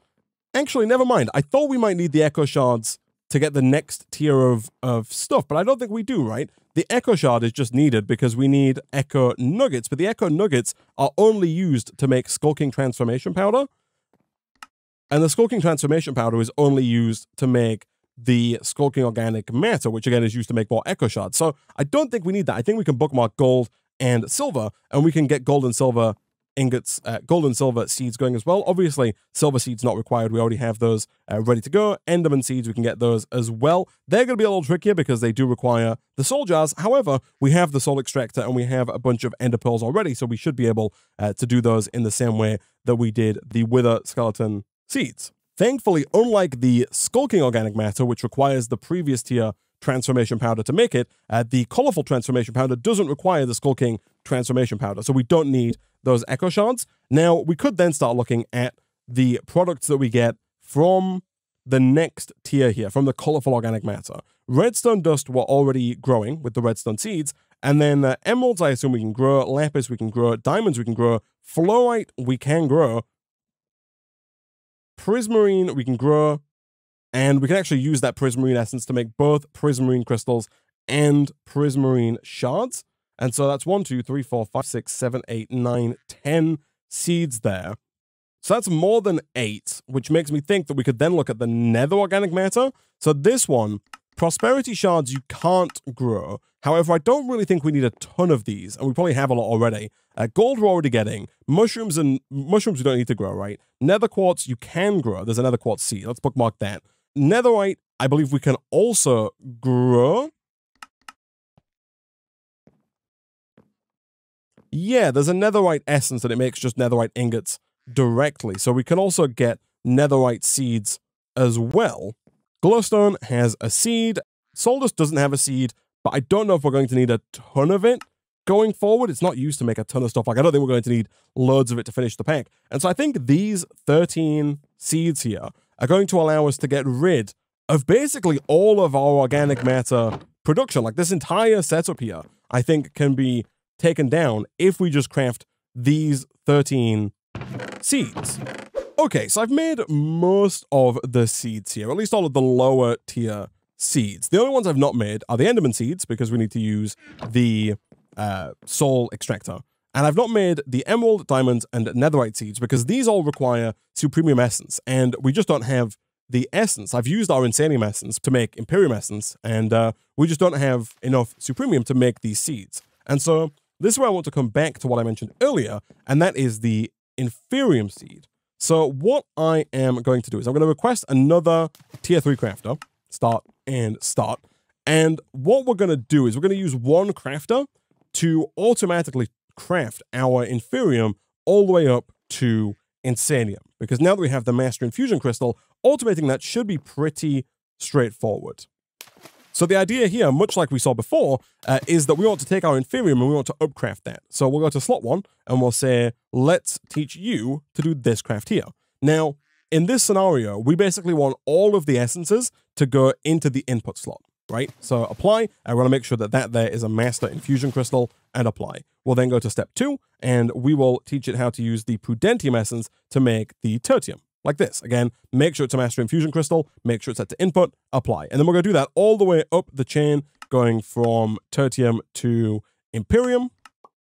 Actually, never mind. I thought we might need the echo shards to get the next tier of, of stuff, but I don't think we do, right? The echo shard is just needed because we need echo nuggets, but the echo nuggets are only used to make skulking transformation powder. And the skulking transformation powder is only used to make the skulking organic matter, which again is used to make more echo shards. So I don't think we need that. I think we can bookmark gold and silver, and we can get gold and silver ingots, uh, gold and silver seeds going as well. Obviously, silver seeds not required. We already have those uh, ready to go. Enderman seeds, we can get those as well. They're going to be a little trickier because they do require the soul jars. However, we have the soul extractor and we have a bunch of ender pearls already, so we should be able uh, to do those in the same way that we did the wither skeleton seeds. Thankfully, unlike the skulking organic matter, which requires the previous tier transformation powder to make it, uh, the colorful transformation powder doesn't require the skulking transformation powder. So we don't need those echo shards. Now, we could then start looking at the products that we get from the next tier here, from the colorful organic matter. Redstone dust we're already growing with the redstone seeds, and then uh, emeralds I assume we can grow, lapis we can grow, diamonds we can grow, fluorite we can grow, prismarine we can grow, and we can actually use that prismarine essence to make both prismarine crystals and prismarine shards. And so that's one, two, three, four, five, six, seven, eight, nine, ten seeds there. So that's more than eight, which makes me think that we could then look at the nether organic matter. So this one, prosperity shards you can't grow. However, I don't really think we need a ton of these, and we probably have a lot already. Uh, gold we're already getting. Mushrooms and mushrooms we don't need to grow, right? Nether quartz you can grow. There's another quartz seed. Let's bookmark that. Netherite, I believe we can also grow. Yeah, there's a netherite essence that it makes just netherite ingots directly. So we can also get netherite seeds as well. Glowstone has a seed. Soldust doesn't have a seed, but I don't know if we're going to need a ton of it going forward. It's not used to make a ton of stuff. Like, I don't think we're going to need loads of it to finish the pack. And so I think these 13 seeds here are going to allow us to get rid of basically all of our organic matter production. Like, this entire setup here, I think, can be taken down if we just craft these 13 seeds. Okay, so I've made most of the seeds here, at least all of the lower tier seeds. The only ones I've not made are the Enderman seeds, because we need to use the uh, soul extractor. And I've not made the emerald, diamond, and netherite seeds, because these all require supremium essence, and we just don't have the essence. I've used our insanium essence to make imperium essence, and uh, we just don't have enough supremium to make these seeds. And so this is where I want to come back to what I mentioned earlier, and that is the Inferium seed. So what I am going to do is I'm going to request another tier 3 crafter, start and start. And what we're going to do is we're going to use one crafter to automatically craft our Inferium all the way up to Insanium. Because now that we have the Master Infusion Crystal, automating that should be pretty straightforward. So the idea here, much like we saw before, uh, is that we want to take our inferium and we want to upcraft that. So we'll go to slot one and we'll say, let's teach you to do this craft here. Now, in this scenario, we basically want all of the essences to go into the input slot, right? So apply, I want to make sure that that there is a master infusion crystal and apply. We'll then go to step two and we will teach it how to use the prudentium essence to make the tertium like this. Again, make sure it's a master infusion crystal, make sure it's set to input, apply. And then we're to do that all the way up the chain, going from tertium to imperium,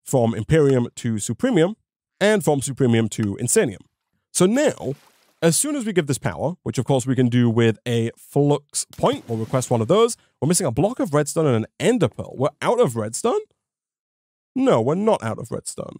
from imperium to supremium, and from supremium to insanium. So now, as soon as we give this power, which of course we can do with a flux point, we'll request one of those, we're missing a block of redstone and an ender pearl. We're out of redstone? No, we're not out of redstone.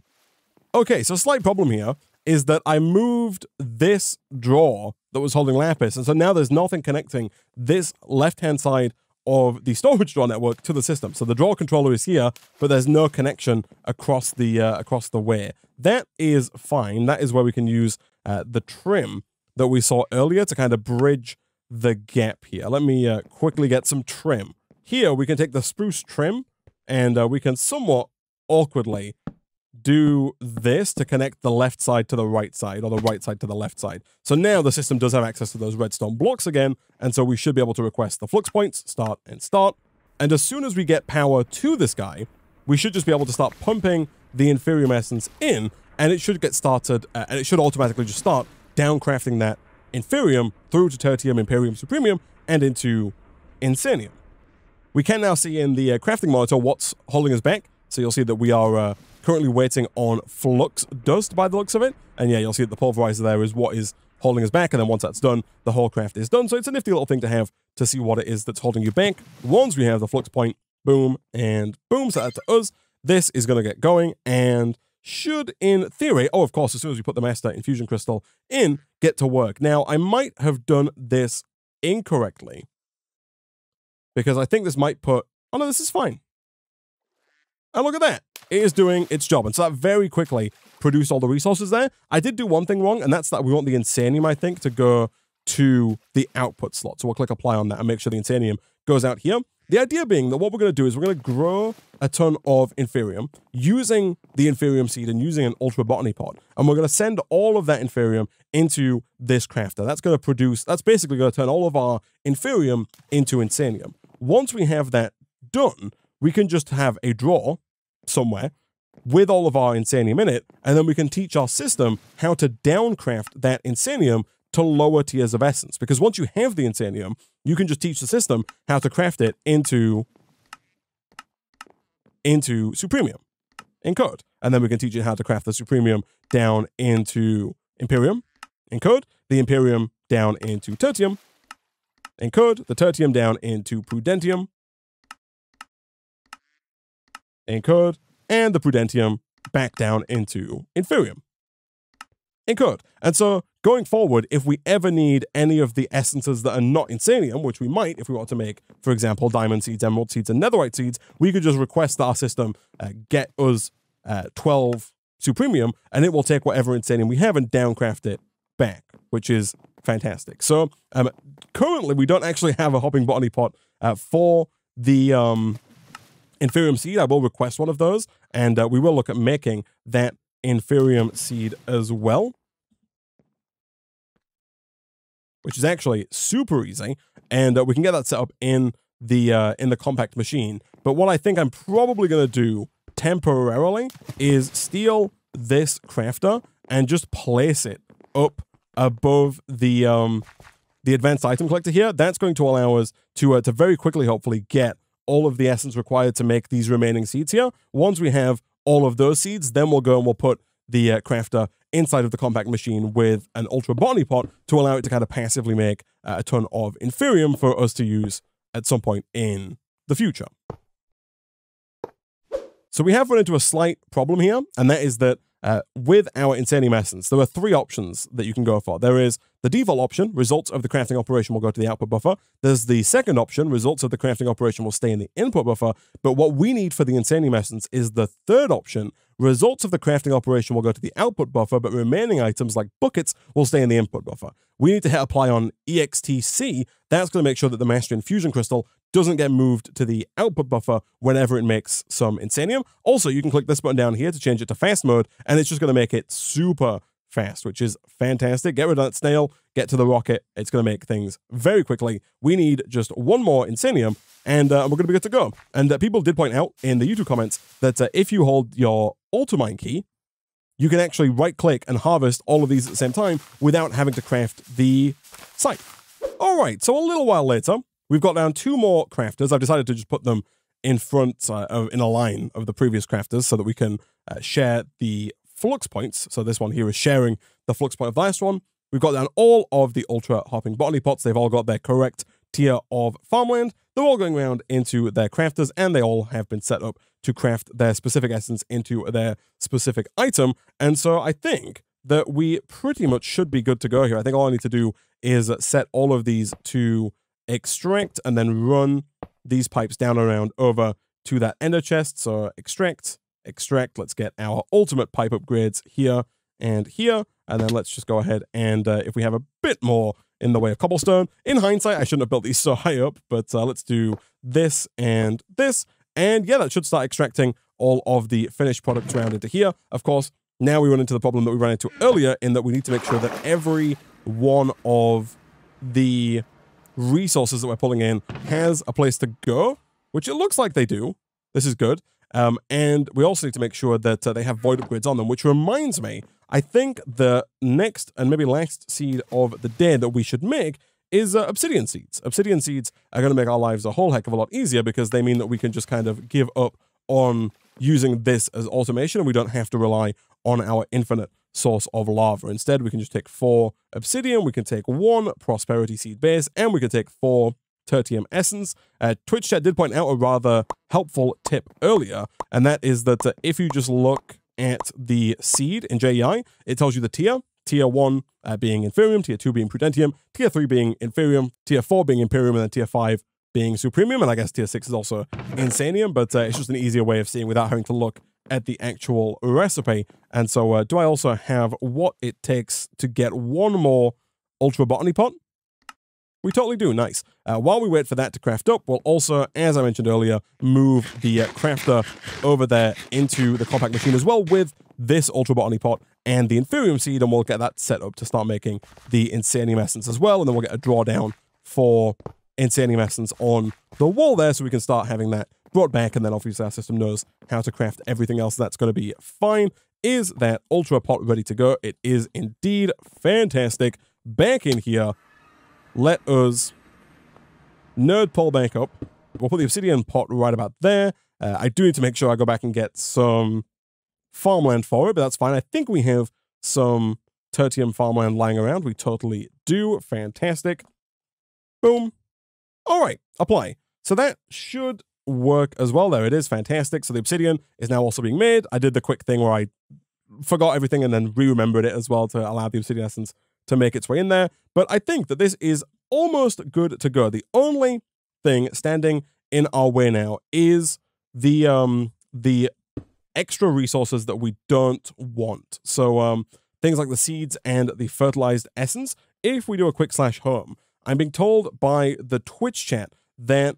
Okay, so slight problem here is that I moved this drawer that was holding Lapis. And so now there's nothing connecting this left-hand side of the storage drawer network to the system. So the drawer controller is here, but there's no connection across the uh, across the way. That is fine. That is where we can use uh, the trim that we saw earlier to kind of bridge the gap here. Let me uh, quickly get some trim. Here we can take the spruce trim and uh, we can somewhat awkwardly do this to connect the left side to the right side or the right side to the left side. So now the system does have access to those redstone blocks again, and so we should be able to request the flux points, start and start. And as soon as we get power to this guy, we should just be able to start pumping the inferium essence in, and it should get started, uh, and it should automatically just start downcrafting that inferium through to tertium, imperium, supremium, and into insanium. We can now see in the uh, crafting monitor what's holding us back. So you'll see that we are uh, currently waiting on flux dust by the looks of it. And yeah, you'll see that the pulverizer there is what is holding us back. And then once that's done, the whole craft is done. So it's a nifty little thing to have to see what it is that's holding you back. Once we have the flux point, boom, and boom, set that to us. This is going to get going and should, in theory, oh, of course, as soon as we put the master infusion crystal in, get to work. Now, I might have done this incorrectly because I think this might put, oh no, this is fine. And look at that. It is doing its job. And so that very quickly produced all the resources there. I did do one thing wrong, and that's that we want the Insanium, I think, to go to the output slot. So we'll click apply on that and make sure the Insanium goes out here. The idea being that what we're going to do is we're going to grow a ton of Inferium using the Inferium seed and using an Ultra Botany pot. And we're going to send all of that Inferium into this crafter. That's going to produce, that's basically going to turn all of our Inferium into Insanium. Once we have that done, we can just have a draw somewhere with all of our Insanium in it, and then we can teach our system how to downcraft that Insanium to lower tiers of essence. Because once you have the Insanium, you can just teach the system how to craft it into, into Supremium encode. And then we can teach it how to craft the Supremium down into Imperium encode, the Imperium down into Tertium encode, the Tertium down into Prudentium encode, and the Prudentium back down into Inferium. Encode. And so going forward, if we ever need any of the essences that are not Insanium, which we might if we want to make, for example, diamond seeds, emerald seeds, and netherite seeds, we could just request that our system uh, get us uh, 12 Supremium, and it will take whatever Insanium we have and downcraft it back, which is fantastic. So um, currently, we don't actually have a hopping botany pot uh, for the um, Inferium seed, I will request one of those, and uh, we will look at making that Inferium seed as well. Which is actually super easy, and uh, we can get that set up in the uh, in the compact machine. But what I think I'm probably going to do temporarily is steal this crafter and just place it up above the um, the advanced item collector here. That's going to allow us to uh, to very quickly, hopefully, get all of the essence required to make these remaining seeds here. Once we have all of those seeds, then we'll go and we'll put the uh, crafter inside of the compact machine with an ultra botany pot to allow it to kind of passively make uh, a ton of inferium for us to use at some point in the future. So we have run into a slight problem here, and that is that uh, with our Insanium Essence, there are three options that you can go for. There is the default option, results of the crafting operation will go to the output buffer. There's the second option, results of the crafting operation will stay in the input buffer. But what we need for the Insanium Essence is the third option, results of the crafting operation will go to the output buffer, but remaining items like buckets will stay in the input buffer. We need to hit apply on EXTC. That's going to make sure that the Master Infusion Crystal doesn't get moved to the output buffer whenever it makes some Insanium. Also, you can click this button down here to change it to fast mode, and it's just going to make it super fast, which is fantastic. Get rid of that snail, get to the rocket. It's going to make things very quickly. We need just one more Insanium, and uh, we're going to be good to go. And uh, people did point out in the YouTube comments that uh, if you hold your Ultimine key, you can actually right click and harvest all of these at the same time without having to craft the site. All right, so a little while later, we've got down two more crafters. I've decided to just put them in front, uh, of, in a line of the previous crafters so that we can uh, share the flux points. So this one here is sharing the flux point of the last one. We've got down all of the ultra hopping botany pots. They've all got their correct tier of farmland. They're all going around into their crafters and they all have been set up to craft their specific essence into their specific item. And so I think that we pretty much should be good to go here. I think all I need to do is set all of these to extract and then run these pipes down around over to that ender chest. So extract, extract. Let's get our ultimate pipe upgrades here and here. And then let's just go ahead and uh, if we have a bit more in the way of cobblestone, in hindsight, I shouldn't have built these so high up, but uh, let's do this and this. And yeah, that should start extracting all of the finished products around into here. Of course, now we run into the problem that we ran into earlier in that we need to make sure that every one of the resources that we're pulling in has a place to go, which it looks like they do. This is good. Um, and we also need to make sure that uh, they have void upgrades on them, which reminds me, I think the next and maybe last seed of the day that we should make is uh, obsidian seeds. Obsidian seeds are going to make our lives a whole heck of a lot easier because they mean that we can just kind of give up on using this as automation and we don't have to rely on our infinite source of lava. Instead, we can just take four obsidian, we can take one prosperity seed base, and we can take four tertium essence. Uh, Twitch chat did point out a rather helpful tip earlier, and that is that uh, if you just look at the seed in JEI, it tells you the tier. Tier 1 uh, being Inferium, Tier 2 being Prudentium, Tier 3 being Inferium, Tier 4 being Imperium, and then Tier 5 being Supremium, and I guess Tier 6 is also Insanium, but uh, it's just an easier way of seeing without having to look at the actual recipe. And so uh, do I also have what it takes to get one more Ultra Botany Pot? We totally do. Nice. Uh, while we wait for that to craft up, we'll also, as I mentioned earlier, move the uh, crafter over there into the compact machine as well with this Ultra Botany Pot and the Inferium Seed, and we'll get that set up to start making the Insanium Essence as well, and then we'll get a drawdown for Insanium Essence on the wall there so we can start having that brought back, and then obviously our system knows how to craft everything else. That's going to be fine. Is that Ultra Pot ready to go? It is indeed fantastic. Back in here, let us nerd pull back up. We'll put the obsidian pot right about there. Uh, I do need to make sure I go back and get some farmland for it, but that's fine. I think we have some tertium farmland lying around. We totally do. Fantastic. Boom. All right, apply. So that should work as well. There it is. Fantastic. So the obsidian is now also being made. I did the quick thing where I forgot everything and then re-remembered it as well to allow the obsidian essence to make its way in there. But I think that this is almost good to go. The only thing standing in our way now is the um the extra resources that we don't want. So um things like the seeds and the fertilized essence. If we do a quick slash home, I'm being told by the Twitch chat that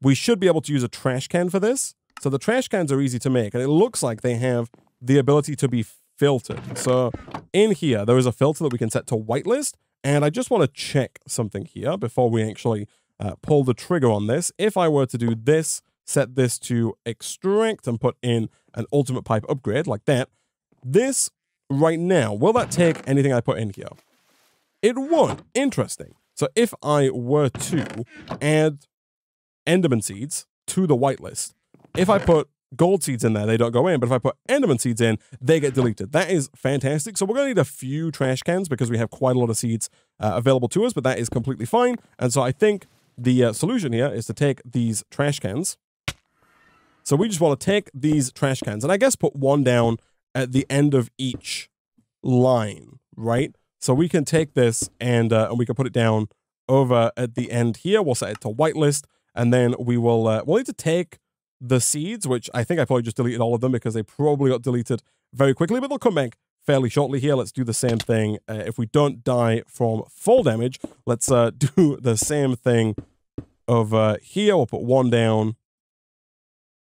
we should be able to use a trash can for this. So the trash cans are easy to make, and it looks like they have the ability to be filtered. So in here, there is a filter that we can set to whitelist, and I just want to check something here before we actually uh, pull the trigger on this. If I were to do this, set this to extract and put in an ultimate pipe upgrade like that, this right now, will that take anything I put in here? It won't. Interesting. So if I were to add Enderman seeds to the whitelist, if I put gold seeds in there, they don't go in. But if I put Enderman seeds in, they get deleted. That is fantastic. So we're going to need a few trash cans because we have quite a lot of seeds uh, available to us, but that is completely fine. And so I think the uh, solution here is to take these trash cans. So we just want to take these trash cans and I guess put one down at the end of each line, right? So we can take this and uh, and we can put it down over at the end here. We'll set it to whitelist, and then we will uh, we'll need to take the seeds, which I think I probably just deleted all of them because they probably got deleted very quickly, but they'll come back fairly shortly here. Let's do the same thing. Uh, if we don't die from fall damage, let's uh, do the same thing over here. We'll put one down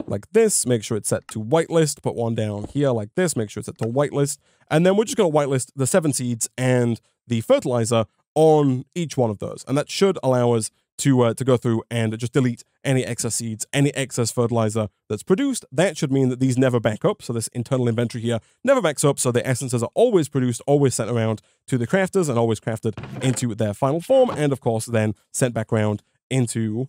like this. Make sure it's set to whitelist. Put one down here like this. Make sure it's set to whitelist. And then we're just going to whitelist the seven seeds and the fertilizer on each one of those. And that should allow us to uh, to go through and just delete any excess seeds, any excess fertilizer that's produced. That should mean that these never back up. So this internal inventory here never backs up. So the essences are always produced, always sent around to the crafters and always crafted into their final form. And of course, then sent back around into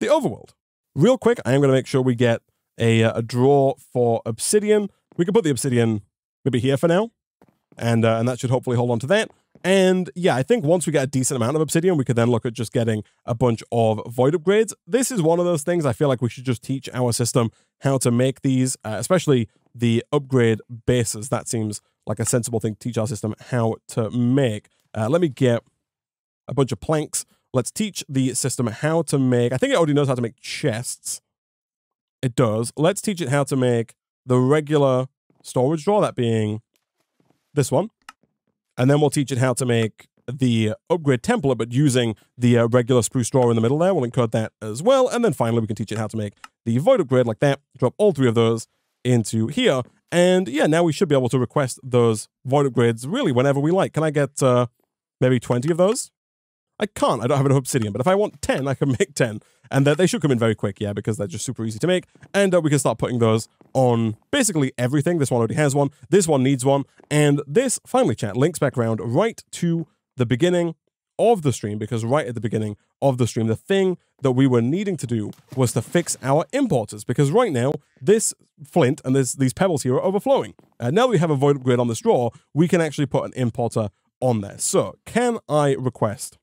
the overworld. Real quick, I am going to make sure we get a, uh, a draw for obsidian. We can put the obsidian maybe here for now. And, uh, and that should hopefully hold on to that. And yeah, I think once we get a decent amount of obsidian, we could then look at just getting a bunch of void upgrades. This is one of those things I feel like we should just teach our system how to make these, uh, especially the upgrade bases. That seems like a sensible thing to teach our system how to make. Uh, let me get a bunch of planks. Let's teach the system how to make, I think it already knows how to make chests. It does. Let's teach it how to make the regular storage drawer, that being this one. And then we'll teach it how to make the upgrade template, but using the uh, regular spruce drawer in the middle there. We'll encode that as well. And then finally, we can teach it how to make the void upgrade like that. Drop all three of those into here. And yeah, now we should be able to request those void upgrades really whenever we like. Can I get uh, maybe 20 of those? I can't. I don't have enough obsidian, but if I want 10, I can make 10. And they should come in very quick, yeah, because they're just super easy to make. And uh, we can start putting those on basically everything. This one already has one. This one needs one. And this, finally, chat, links back around right to the beginning of the stream, because right at the beginning of the stream, the thing that we were needing to do was to fix our importers, because right now, this flint and this, these pebbles here are overflowing. And now we have a void upgrade on this drawer, we can actually put an importer on there. So, can I request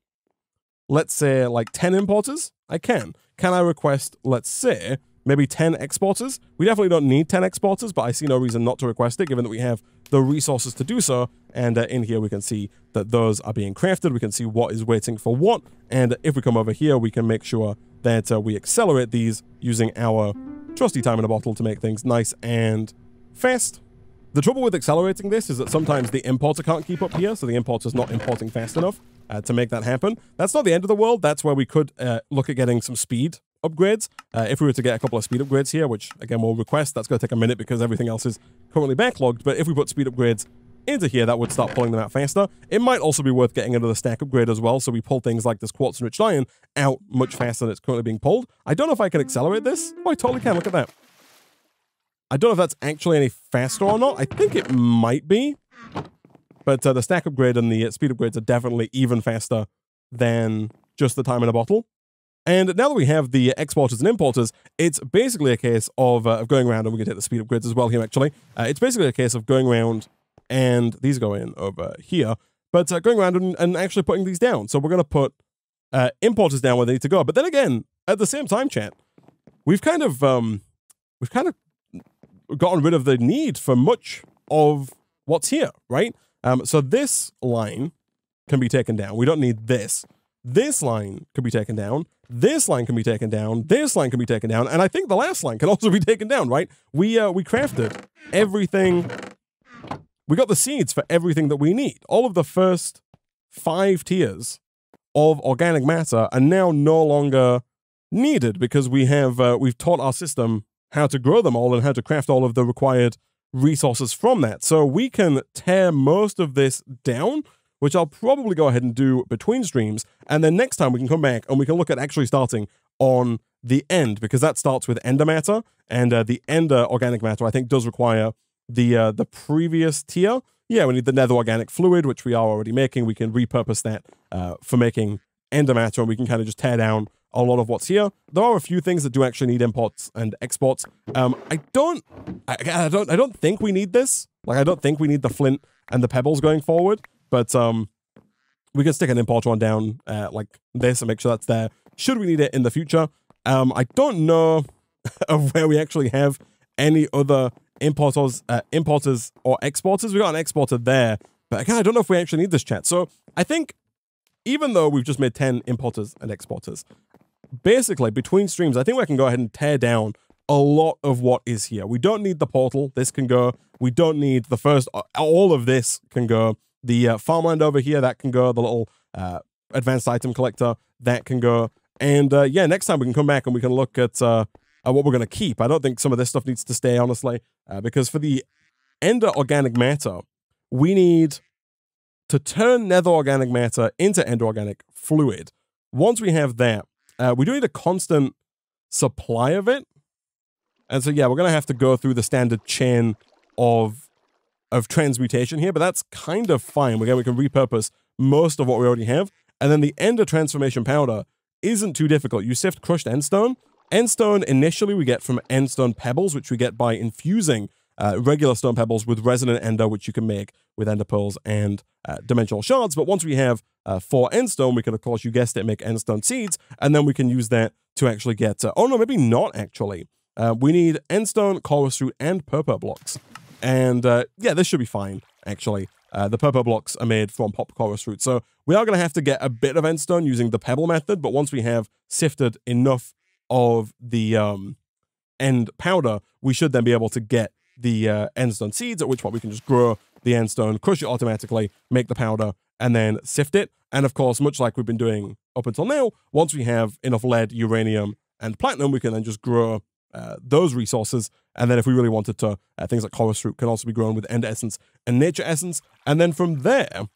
let's say like 10 importers? I can. Can I request, let's say, maybe 10 exporters? We definitely don't need 10 exporters, but I see no reason not to request it given that we have the resources to do so. And uh, in here, we can see that those are being crafted. We can see what is waiting for what. And if we come over here, we can make sure that uh, we accelerate these using our trusty time in a bottle to make things nice and fast. The trouble with accelerating this is that sometimes the importer can't keep up here, so the importer's not importing fast enough uh, to make that happen. That's not the end of the world. That's where we could uh, look at getting some speed upgrades. Uh, if we were to get a couple of speed upgrades here, which again we'll request, that's going to take a minute because everything else is currently backlogged. But if we put speed upgrades into here, that would start pulling them out faster. It might also be worth getting another stack upgrade as well, so we pull things like this quartz enriched iron out much faster than it's currently being pulled. I don't know if I can accelerate this. Oh, I totally can. Look at that. I don't know if that's actually any faster or not. I think it might be. But uh, the stack upgrade and the speed upgrades are definitely even faster than just the time in a bottle. And now that we have the exporters and importers, it's basically a case of, uh, of going around, and we can hit the speed upgrades as well here, actually. Uh, it's basically a case of going around, and these go in over here, but uh, going around and, and, actually putting these down. So we're going to put uh, importers down where they need to go. But then again, at the same time, chat, we've kind of, um, we've kind of gotten rid of the need for much of what's here, right? Um, so this line can be taken down. We don't need this. This line can be taken down. This line can be taken down. This line can be taken down. And I think the last line can also be taken down, right? We, uh, we crafted everything. We got the seeds for everything that we need. All of the first five tiers of organic matter are now no longer needed because we have uh, we've taught our system how to grow them all and how to craft all of the required resources from that. So we can tear most of this down, which I'll probably go ahead and do between streams. And then next time we can come back and we can look at actually starting on the end because that starts with ender matter and uh, the ender organic matter I think does require the uh, the previous tier. Yeah, we need the nether organic fluid, which we are already making. We can repurpose that uh, for making ender matter and we can kind of just tear down a lot of what's here. There are a few things that do actually need imports and exports. Um, I don't, I, I, don't, I don't think we need this. Like, I don't think we need the flint and the pebbles going forward. But um, we can stick an import one down uh, like this and make sure that's there. Should we need it in the future? Um, I don't know of where we actually have any other importers, uh, importers or exporters. We got an exporter there, But again, I don't know if we actually need this chat. So I think even though we've just made 10 importers and exporters, basically between streams, I think we can go ahead and tear down a lot of what is here. We don't need the portal. This can go. We don't need the first. All of this can go. The uh, farmland over here, that can go. The little uh, advanced item collector, that can go. And uh, yeah, next time we can come back and we can look at, uh, at what we're going to keep. I don't think some of this stuff needs to stay, honestly, uh, because for the ender organic matter, we need to turn nether organic matter into ender organic fluid. Once we have that, uh, we do need a constant supply of it. And so, yeah, we're going to have to go through the standard chain of of transmutation here, but that's kind of fine. Again, we can repurpose most of what we already have. And then the ender transformation powder isn't too difficult. You sift crushed endstone. Endstone initially we get from endstone pebbles, which we get by infusing uh, regular stone pebbles with resonant ender, which you can make with ender pearls and uh, dimensional shards. But once we have uh, four endstone, we can, of course, you guessed it, make endstone seeds, and then we can use that to actually get. Uh, oh no, maybe not actually. Uh, we need endstone, chorus root, and purpur blocks. And yeah, this should be fine, actually. Uh, the purpur blocks are made from pop chorus root. So we are going to have to get a bit of endstone using the pebble method, but once we have sifted enough of the um, end powder, we should then be able to get the uh, endstone seeds, at which point we can just grow the endstone, crush it automatically, make the powder, and then sift it. And of course, much like we've been doing up until now, once we have enough lead, uranium, and platinum, we can then just grow uh, those resources. And then if we really wanted to, uh, things like chorus root can also be grown with end essence and nature essence. And then from there,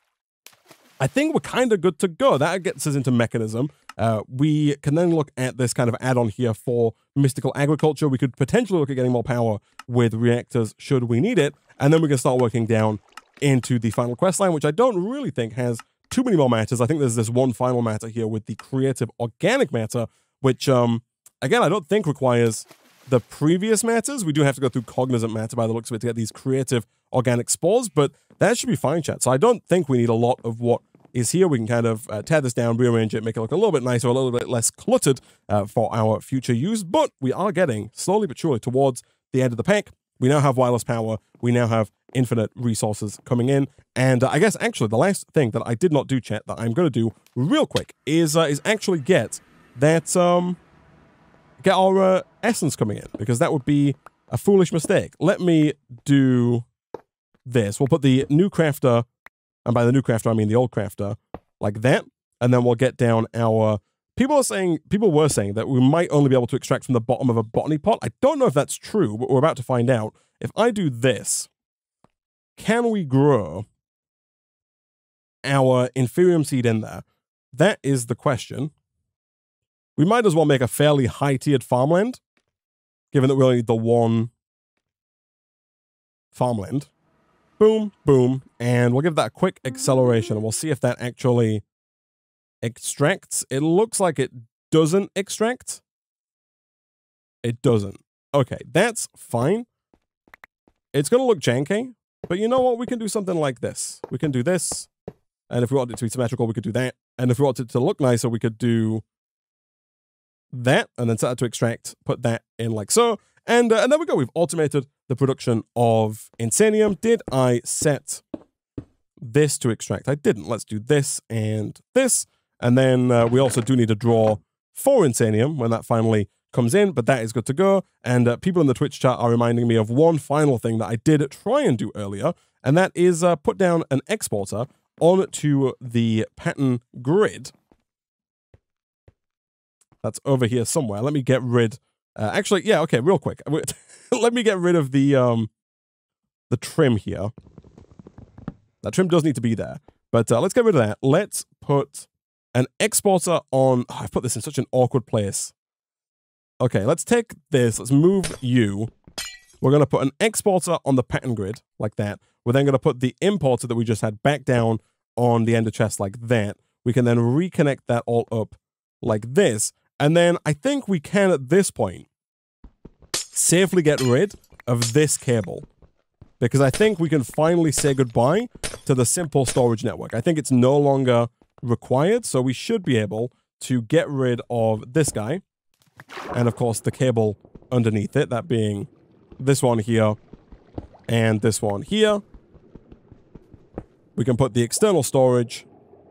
I think we're kind of good to go. That gets us into Mekanism. Uh, we can then look at this kind of add-on here for mystical agriculture. We could potentially look at getting more power with reactors should we need it. And then we can start working down into the final quest line, which I don't really think has too many more matters. I think there's this one final matter here with the creative organic matter, which, um, again, I don't think requires the previous matters. We do have to go through cognizant matter by the looks of it to get these creative organic spores, but that should be fine, chat. So I don't think we need a lot of what is here. We can kind of uh, tear this down, rearrange it, make it look a little bit nicer, a little bit less cluttered uh, for our future use. But we are getting slowly but surely towards the end of the pack. We now have wireless power. We now have infinite resources coming in. And uh, I guess actually the last thing that I did not do, chat, that I'm going to do real quick is uh, is actually get that um get our uh, essence coming in because that would be a foolish mistake. Let me do this. We'll put the new crafter and by the new crafter, I mean the old crafter, like that. And then we'll get down our... People are saying, people were saying that we might only be able to extract from the bottom of a botany pot. I don't know if that's true, but we're about to find out. If I do this, can we grow our Inferium seed in there? That is the question. We might as well make a fairly high-tiered farmland, given that we only need the one farmland. Boom, boom. And we'll give that a quick acceleration and we'll see if that actually extracts. It looks like it doesn't extract. It doesn't. Okay, that's fine. It's going to look janky, but you know what? We can do something like this. We can do this. And if we want it to be symmetrical, we could do that. And if we want it to look nicer, we could do that and then set it to extract, put that in like so. And, uh, and there we go. We've automated the production of Insanium. Did I set this to extract? I didn't. Let's do this and this. And then uh, we also do need to draw for Insanium when that finally comes in, but that is good to go. And uh, people in the Twitch chat are reminding me of one final thing that I did try and do earlier, and that is uh, put down an exporter onto the pattern grid. That's over here somewhere. Let me get rid uh, actually, yeah, okay, real quick. Let me get rid of the um, the trim here. That trim does need to be there. But uh, let's get rid of that. Let's put an exporter on... Oh, I've put this in such an awkward place. Okay, let's take this. Let's move you. We're going to put an exporter on the pattern grid, like that. We're then going to put the importer that we just had back down on the ender chest like that. We can then reconnect that all up like this. And then I think we can, at this point, safely get rid of this cable. Because I think we can finally say goodbye to the simple storage network. I think it's no longer required, so we should be able to get rid of this guy. And of course, the cable underneath it, that being this one here and this one here. we can put the external storage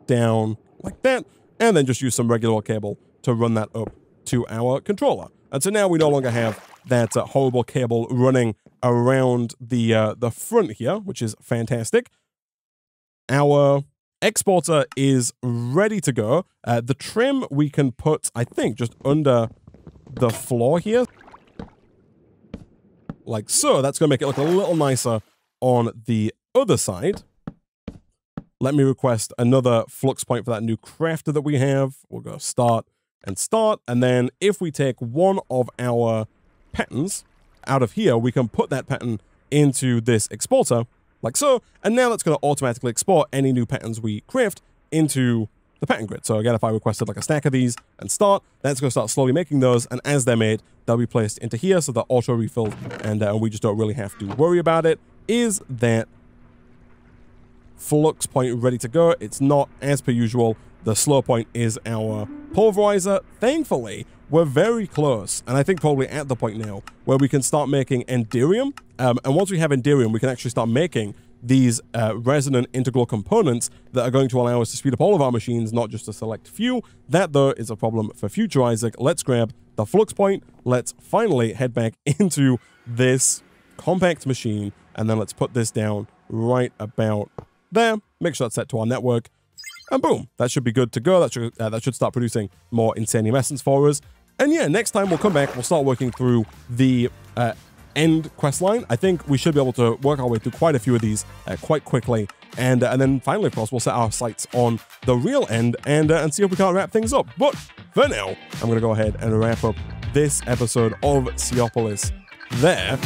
down like that, and then just use some regular cable to run that up to our controller. And so now we no longer have that uh, horrible cable running around the uh, the front here, which is fantastic. Our exporter is ready to go. Uh, the trim we can put, I think, just under the floor here. Like so. That's going to make it look a little nicer on the other side. Let me request another flux point for that new crafter that we have. We'll go start and start. And then if we take one of our patterns out of here, we can put that pattern into this exporter like so. And now that's going to automatically export any new patterns we craft into the pattern grid. So again, if I requested like a stack of these and start, that's going to start slowly making those. And as they're made, they'll be placed into here so they're auto refilled and uh, we just don't really have to worry about it. Is that flux point ready to go? It's not as per usual. The slow point is our pulverizer. Thankfully, we're very close, and I think probably at the point now where we can start making Enderium. Um, and once we have Enderium, we can actually start making these uh, resonant integral components that are going to allow us to speed up all of our machines, not just a select few. That, though, is a problem for future Isaac. Let's grab the flux point. Let's finally head back into this compact machine, and then let's put this down right about there. Make sure it's set to our network. And boom, that should be good to go. That should, uh, that should start producing more Insanium Essence for us. And yeah, next time we'll come back, we'll start working through the uh, end quest line. I think we should be able to work our way through quite a few of these uh, quite quickly. And, uh, and then finally, of course, we'll set our sights on the real end and, uh, and see if we can't wrap things up. But for now, I'm going to go ahead and wrap up this episode of Seaopolis there.